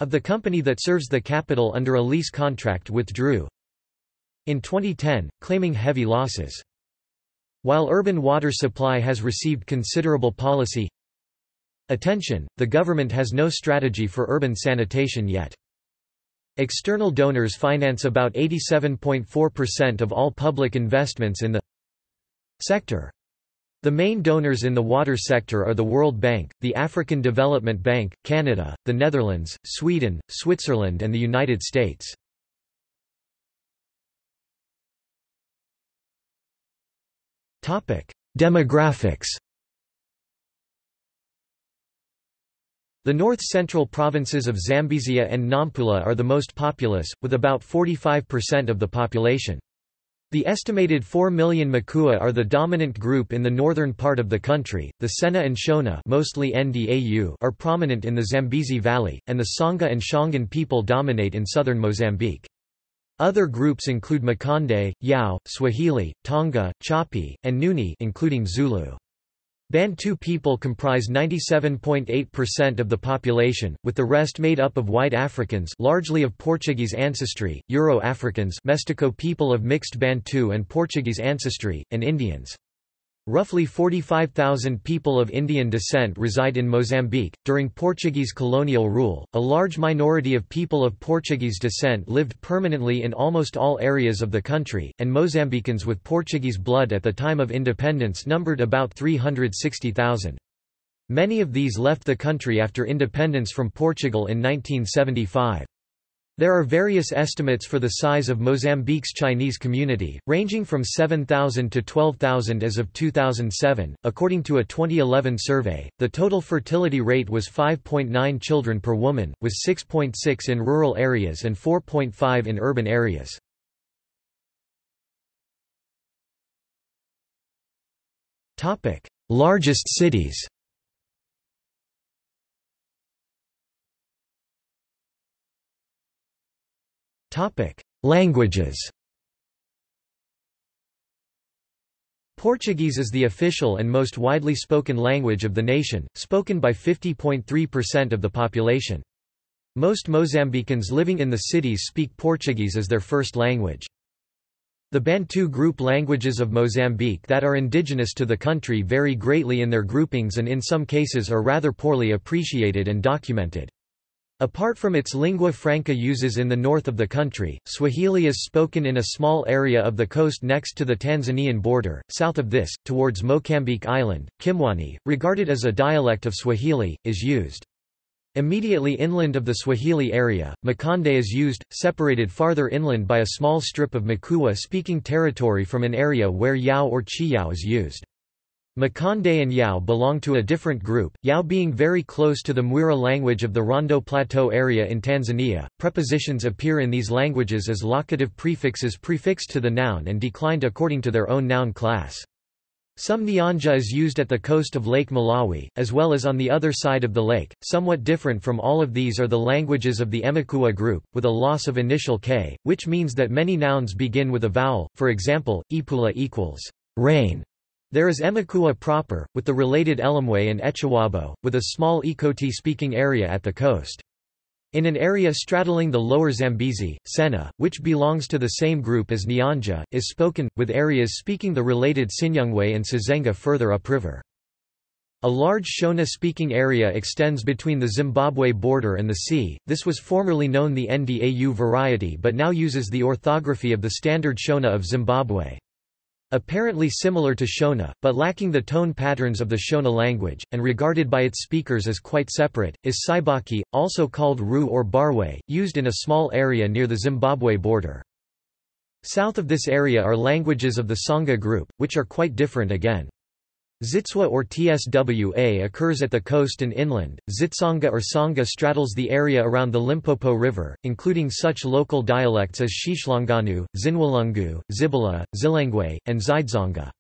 of the company that serves the capital under a lease contract withdrew in 2010, claiming heavy losses. While urban water supply has received considerable policy attention, the government has no strategy for urban sanitation yet. External donors finance about 87.4% of all public investments in the sector. The main donors in the water sector are the World Bank, the African Development Bank, Canada, the Netherlands, Sweden, Switzerland and the United States. Demographics The north-central provinces of Zambezia and Nampula are the most populous, with about 45% of the population. The estimated 4 million Makua are the dominant group in the northern part of the country. The Sena and Shona, mostly Ndau, are prominent in the Zambezi Valley, and the Tsonga and Shangaan people dominate in southern Mozambique. Other groups include Makonde, Yao, Swahili, Tonga, Chopi, and Nguni including Zulu. Bantu people comprise 97.8% of the population, with the rest made up of white Africans largely of Portuguese ancestry, Euro-Africans Mestico people of mixed Bantu and Portuguese ancestry, and Indians. Roughly 45,000 people of Indian descent reside in Mozambique. During Portuguese colonial rule, a large minority of people of Portuguese descent lived permanently in almost all areas of the country, and Mozambicans with Portuguese blood at the time of independence numbered about 360,000. Many of these left the country after independence from Portugal in 1975. There are various estimates for the size of Mozambique's Chinese community, ranging from 7,000 to 12,000 as of 2007. According to a 2011 survey, the total fertility rate was 5.9 children per woman, with 6.6 in rural areas and 4.5 in urban areas. Topic: Largest cities. Languages Portuguese is the official and most widely spoken language of the nation, spoken by 50.3% of the population. Most Mozambicans living in the cities speak Portuguese as their first language. The Bantu group languages of Mozambique that are indigenous to the country vary greatly in their groupings and in some cases are rather poorly appreciated and documented. Apart from its lingua franca uses in the north of the country, Swahili is spoken in a small area of the coast next to the Tanzanian border. South of this, towards Mocambique Island, Kimwani, regarded as a dialect of Swahili, is used. Immediately inland of the Swahili area, Makonde is used, separated farther inland by a small strip of Makua-speaking territory from an area where Yao or Chiyao is used. Makonde and Yao belong to a different group, Yao being very close to the Mwera language of the Rondo Plateau area in Tanzania. Prepositions appear in these languages as locative prefixes prefixed to the noun and declined according to their own noun class. Some Nyanja is used at the coast of Lake Malawi, as well as on the other side of the lake. Somewhat different from all of these are the languages of the Emakua group, with a loss of initial k, which means that many nouns begin with a vowel, for example, ipula equals rain, there is Emakua proper, with the related Elamwe and Echewabo, with a small Ikoti-speaking area at the coast. In an area straddling the lower Zambezi, Sena, which belongs to the same group as Nyanja, is spoken, with areas speaking the related Sinyungwe and Sizenga further upriver. A large Shona-speaking area extends between the Zimbabwe border and the sea. This was formerly known the Ndau variety but now uses the orthography of the standard Shona of Zimbabwe. Apparently similar to Shona, but lacking the tone patterns of the Shona language, and regarded by its speakers as quite separate, is Saibaki, also called Ru or Barwe, used in a small area near the Zimbabwe border. South of this area are languages of the Tsonga group, which are quite different again. Zitswa or Tswa occurs at the coast and inland. Zitsanga or Tsonga straddles the area around the Limpopo River, including such local dialects as Shishlanganu, Zinwalungu, Zibala, Zilangwe, and Zidzanga.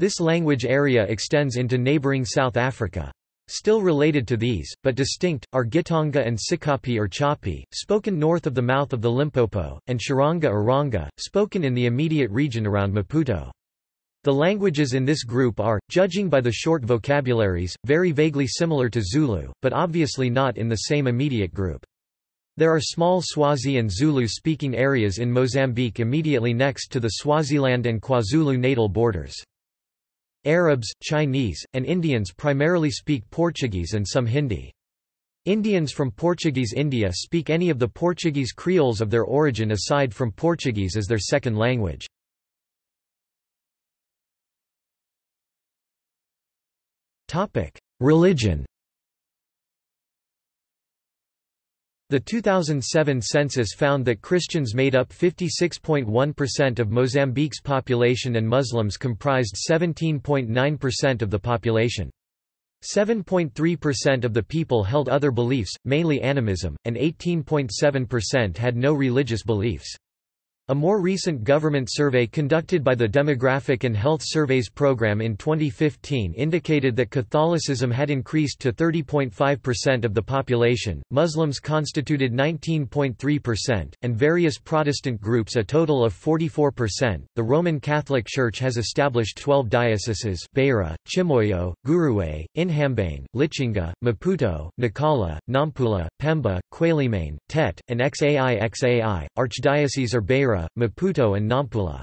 This language area extends into neighboring South Africa. Still related to these, but distinct, are Gitonga and Sikapi or Chopi, spoken north of the mouth of the Limpopo, and Shiranga or Ranga, spoken in the immediate region around Maputo. The languages in this group are, judging by the short vocabularies, very vaguely similar to Zulu, but obviously not in the same immediate group. There are small Swazi and Zulu-speaking areas in Mozambique immediately next to the Swaziland and KwaZulu-Natal borders. Arabs, Chinese, and Indians primarily speak Portuguese and some Hindi. Indians from Portuguese India speak any of the Portuguese creoles of their origin aside from Portuguese as their second language. Religion The 2007 census found that Christians made up 56.1% of Mozambique's population and Muslims comprised 17.9% of the population. 7.3% of the people held other beliefs, mainly animism, and 18.7% had no religious beliefs. A more recent government survey conducted by the Demographic and Health Surveys Program in 2015 indicated that Catholicism had increased to 30.5% of the population, Muslims constituted 19.3%, and various Protestant groups a total of 44%. The Roman Catholic Church has established 12 dioceses Beira, Chimoio, Gurué, Inhambane, Lichinga, Maputo, Nacala, Nampula, Pemba, Quelimane, Tete, and Xai Xai. Archdioceses are Beira, Maputo and Nampula.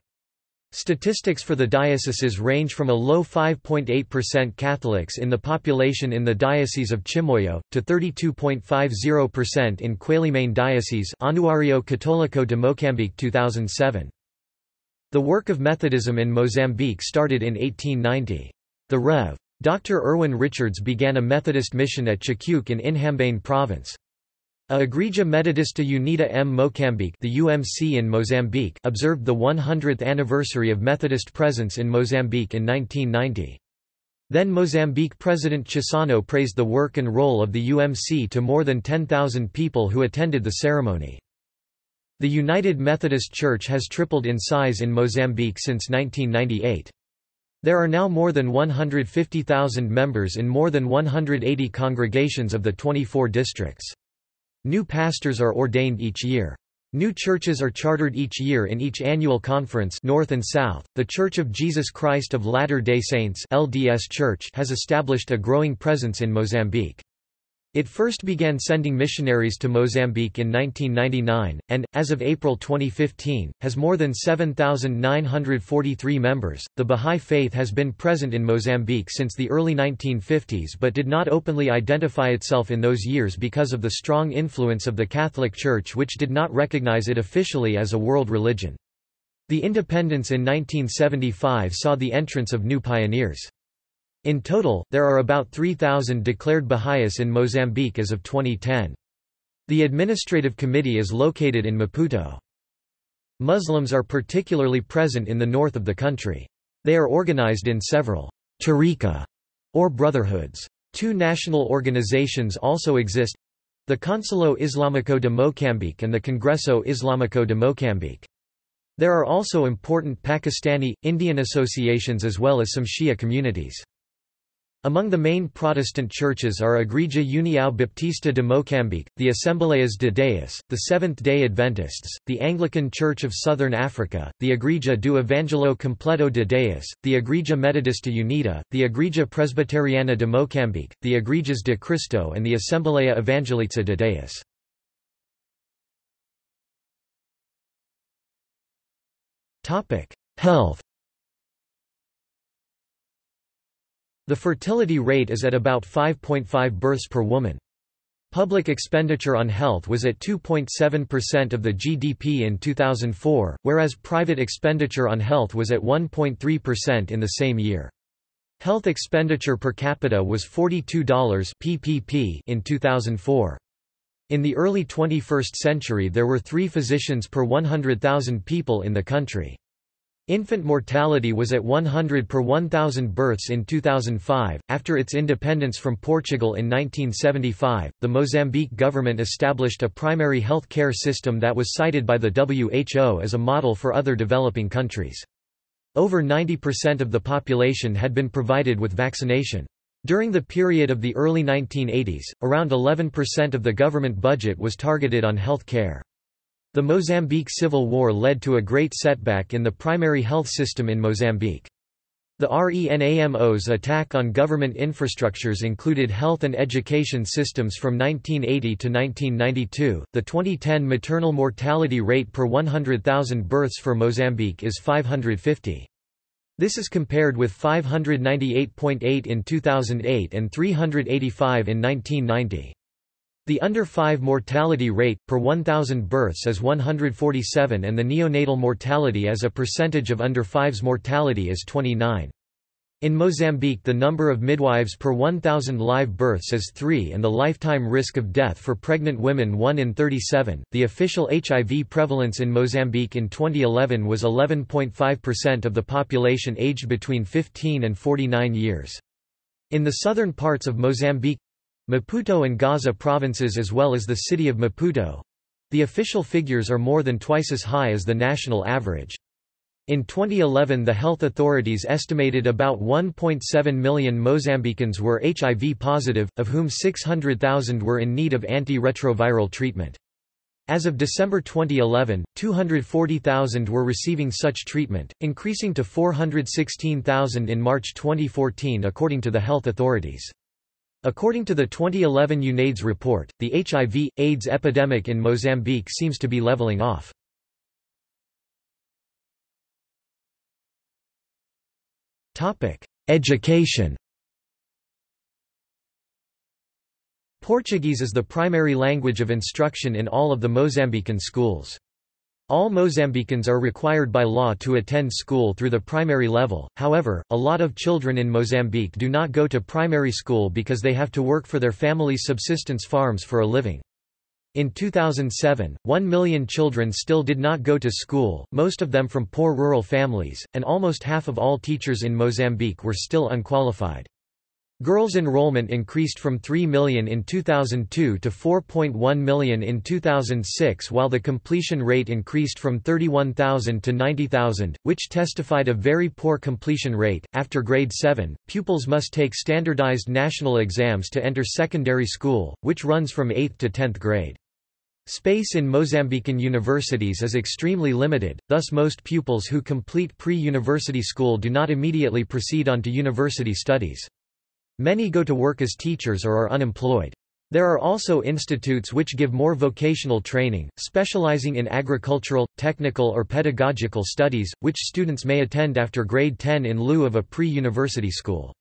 Statistics for the dioceses range from a low 5.8% Catholics in the population in the Diocese of Chimoio, to 32.50% in Quelimane Diocese Anuario Católico de Mocambique 2007. The work of Methodism in Mozambique started in 1890. The Rev. Dr. Irwin Richards began a Methodist mission at Chicuque in Inhambane province. A Igreja Metodista Unida M. Mocambique the UMC in Mozambique observed the 100th anniversary of Methodist presence in Mozambique in 1990. Then Mozambique President Chissano praised the work and role of the UMC to more than 10,000 people who attended the ceremony. The United Methodist Church has tripled in size in Mozambique since 1998. There are now more than 150,000 members in more than 180 congregations of the 24 districts. New pastors are ordained each year. New churches are chartered each year in each annual conference North and South. The Church of Jesus Christ of Latter-day Saints (LDS Church) has established a growing presence in Mozambique. It first began sending missionaries to Mozambique in 1999, and, as of April 2015, has more than 7,943 members. The Bahá'í Faith has been present in Mozambique since the early 1950s but did not openly identify itself in those years because of the strong influence of the Catholic Church, which did not recognize it officially as a world religion. The independence in 1975 saw the entrance of new pioneers. In total, there are about 3,000 declared Baha'is in Mozambique as of 2010. The administrative committee is located in Maputo. Muslims are particularly present in the north of the country. They are organized in several tariqa or brotherhoods. Two national organizations also exist the Conselho Islamico de Mocambique and the Congresso Islamico de Mocambique. There are also important Pakistani, Indian associations as well as some Shia communities. Among the main Protestant churches are Igreja União Baptista de Moçambique, the Assembleias de Deus, the Seventh-day Adventists, the Anglican Church of Southern Africa, the Igreja do Evangelho Completo de Deus, the Igreja Metodista Unida, the Igreja Presbiteriana de Moçambique, the Igrejas de Cristo and the Assembleia Evangelica de Deus. Health The fertility rate is at about 5.5 births per woman. Public expenditure on health was at 2.7% of the GDP in 2004, whereas private expenditure on health was at 1.3% in the same year. Health expenditure per capita was $42 PPP in 2004. In the early 21st century there were three physicians per 100,000 people in the country. Infant mortality was at 100 per 1,000 births in 2005. After its independence from Portugal in 1975, the Mozambique government established a primary health care system that was cited by the WHO as a model for other developing countries. Over 90% of the population had been provided with vaccination. During the period of the early 1980s, around 11% of the government budget was targeted on health care. The Mozambique Civil War led to a great setback in the primary health system in Mozambique. The RENAMO's attack on government infrastructures included health and education systems from 1980 to 1992. The 2010 maternal mortality rate per 100,000 births for Mozambique is 550. This is compared with 598.8 in 2008 and 385 in 1990. The under 5 mortality rate, per 1,000 births is 147 and the neonatal mortality as a percentage of under 5's mortality is 29. In Mozambique the number of midwives per 1,000 live births is 3 and the lifetime risk of death for pregnant women 1 in 37. The official HIV prevalence in Mozambique in 2011 was 11.5% of the population aged between 15 and 49 years. In the southern parts of Mozambique, Maputo and Gaza provinces as well as the city of Maputo. The official figures are more than twice as high as the national average. In 2011 the health authorities estimated about 1.7 million Mozambicans were HIV positive, of whom 600,000 were in need of antiretroviral treatment. As of December 2011, 240,000 were receiving such treatment, increasing to 416,000 in March 2014 according to the health authorities. According to the 2011 UNAIDS report, the HIV, AIDS epidemic in Mozambique seems to be leveling off. Education Portuguese is the primary language of instruction in all of the Mozambican schools. All Mozambicans are required by law to attend school through the primary level, however, a lot of children in Mozambique do not go to primary school because they have to work for their family's subsistence farms for a living. In 2007, 1 million children still did not go to school, most of them from poor rural families, and almost half of all teachers in Mozambique were still unqualified. Girls' enrollment increased from 3 million in 2002 to 4.1 million in 2006 while the completion rate increased from 31,000 to 90,000, which testified a very poor completion rate. After grade 7, pupils must take standardized national exams to enter secondary school, which runs from 8th to 10th grade. Space in Mozambican universities is extremely limited, thus most pupils who complete pre-university school do not immediately proceed on to university studies. Many go to work as teachers or are unemployed. There are also institutes which give more vocational training, specializing in agricultural, technical or pedagogical studies, which students may attend after grade 10 in lieu of a pre-university school.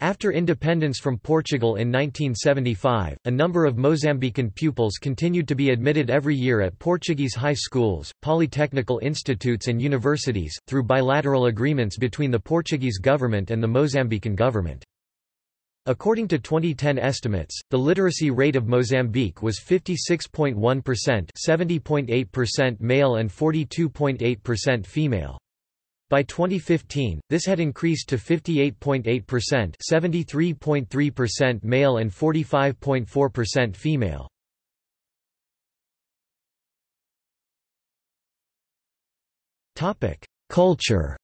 After independence from Portugal in 1975, a number of Mozambican pupils continued to be admitted every year at Portuguese high schools, polytechnical institutes and universities, through bilateral agreements between the Portuguese government and the Mozambican government. According to 2010 estimates, the literacy rate of Mozambique was 56.1% 70.8% male and 42.8% female. By 2015, this had increased to 58.8% 73.3% male and 45.4% female. Culture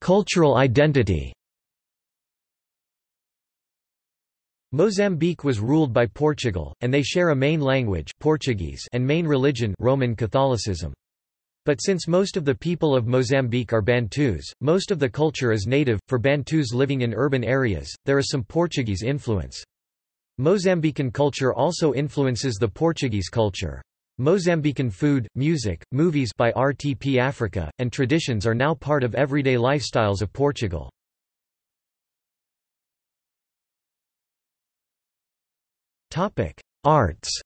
Cultural identity. Mozambique was ruled by Portugal, and they share a main language Portuguese and main religion Roman Catholicism. But since most of the people of Mozambique are Bantus, most of the culture is native. For Bantus living in urban areas, there is some Portuguese influence. Mozambican culture also influences the Portuguese culture. Mozambican food, music, movies by RTP Africa, and traditions are now part of everyday lifestyles of Portugal. Arts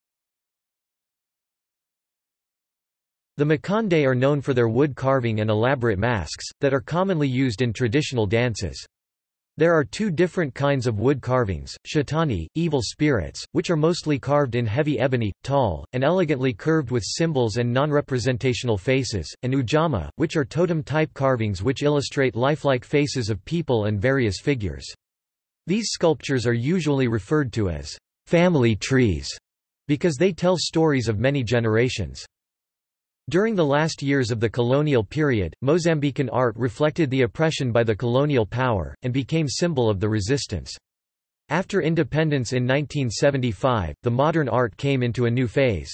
The Makonde are known for their wood carving and elaborate masks, that are commonly used in traditional dances. There are two different kinds of wood carvings, shetani, evil spirits, which are mostly carved in heavy ebony, tall, and elegantly curved with symbols and non-representational faces, and ujamaa, which are totem-type carvings which illustrate lifelike faces of people and various figures. These sculptures are usually referred to as family trees, because they tell stories of many generations. During the last years of the colonial period, Mozambican art reflected the oppression by the colonial power, and became symbol of the resistance. After independence in 1975, the modern art came into a new phase.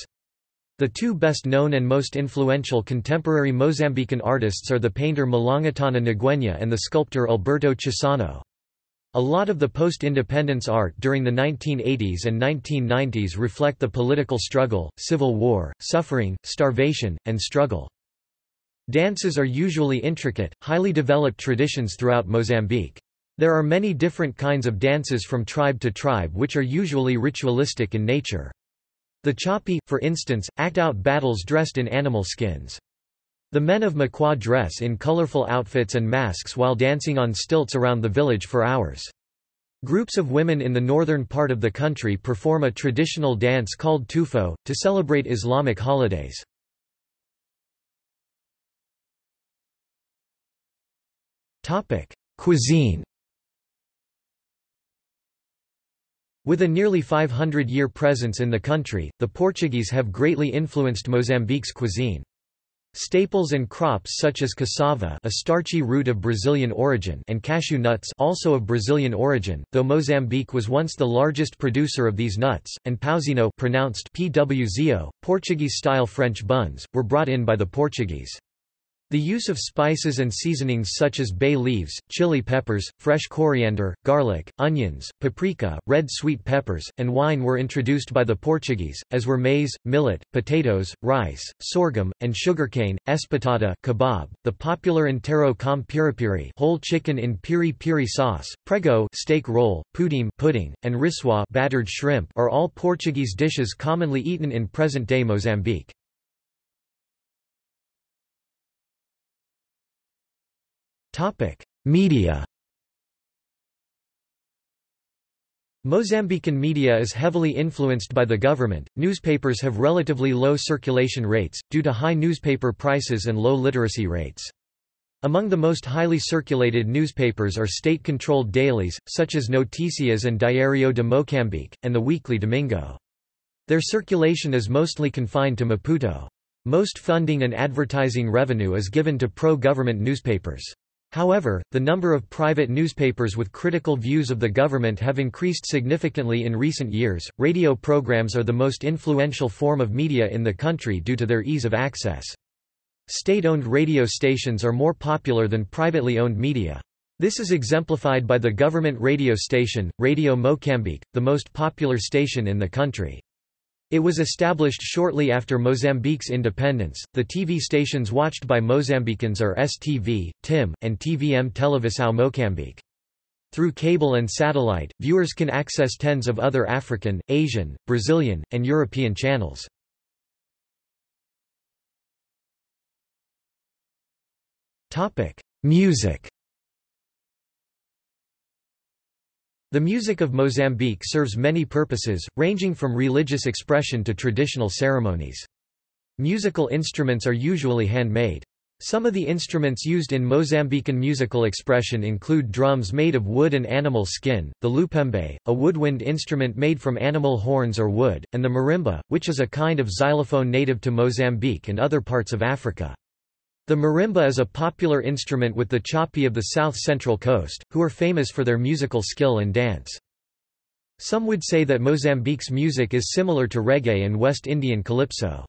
The two best known and most influential contemporary Mozambican artists are the painter Malangatana Ngwenya and the sculptor Alberto Chissano. A lot of the post-independence art during the 1980s and 1990s reflect the political struggle, civil war, suffering, starvation, and struggle. Dances are usually intricate, highly developed traditions throughout Mozambique. There are many different kinds of dances from tribe to tribe which are usually ritualistic in nature. The Chopi, for instance, act out battles dressed in animal skins. The men of Makwa dress in colorful outfits and masks while dancing on stilts around the village for hours. Groups of women in the northern part of the country perform a traditional dance called tufo, to celebrate Islamic holidays. Cuisine With a nearly 500-year presence in the country, the Portuguese have greatly influenced Mozambique's cuisine. Staples and crops such as cassava a starchy root of Brazilian origin and cashew nuts also of Brazilian origin, though Mozambique was once the largest producer of these nuts, and pãozinho pronounced pwzo, Portuguese-style French buns, were brought in by the Portuguese. The use of spices and seasonings such as bay leaves, chili peppers, fresh coriander, garlic, onions, paprika, red sweet peppers, and wine were introduced by the Portuguese, as were maize, millet, potatoes, rice, sorghum, and sugarcane, espetada kebab, the popular inteiro com piripiri whole chicken in piri-piri sauce, prego steak roll, pudim pudding, and rissóis battered shrimp are all Portuguese dishes commonly eaten in present-day Mozambique. Topic: Media. Mozambican media is heavily influenced by the government. Newspapers have relatively low circulation rates due to high newspaper prices and low literacy rates. Among the most highly circulated newspapers are state-controlled dailies, such as Noticias and Diario de Moçambique, and the weekly Domingo. Their circulation is mostly confined to Maputo. Most funding and advertising revenue is given to pro-government newspapers. However, the number of private newspapers with critical views of the government have increased significantly in recent years. Radio programs are the most influential form of media in the country due to their ease of access. State-owned radio stations are more popular than privately owned media. This is exemplified by the government radio station, Radio Moçambique, the most popular station in the country. It was established shortly after Mozambique's independence. The TV stations watched by Mozambicans are STV, TIM, and TVM Televisão Moçambique. Through cable and satellite, viewers can access tens of other African, Asian, Brazilian, and European channels. Music. The music of Mozambique serves many purposes, ranging from religious expression to traditional ceremonies. Musical instruments are usually handmade. Some of the instruments used in Mozambican musical expression include drums made of wood and animal skin, the lupembe, a woodwind instrument made from animal horns or wood, and the marimba, which is a kind of xylophone native to Mozambique and other parts of Africa. The marimba is a popular instrument with the Chopi of the south-central coast, who are famous for their musical skill and dance. Some would say that Mozambique's music is similar to reggae and West Indian calypso.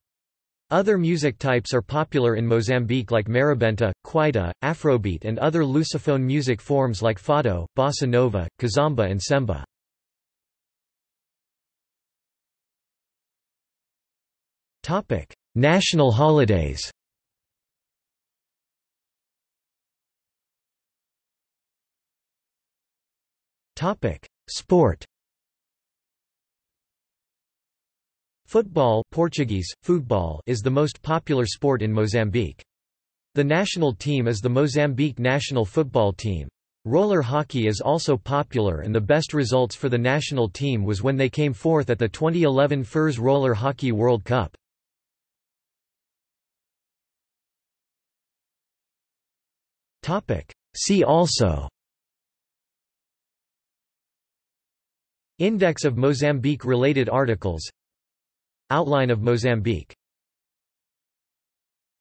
Other music types are popular in Mozambique like marabenta, kwaito, afrobeat and other lusophone music forms like fado, bossa nova, kizomba and semba. National holidays Topic: Sport. Football Portuguese, football is the most popular sport in Mozambique. The national team is the Mozambique national football team. Roller hockey is also popular and the best results for the national team was when they came fourth at the 2011 FIRS Roller Hockey World Cup. See also Index of Mozambique-related articles. Outline of Mozambique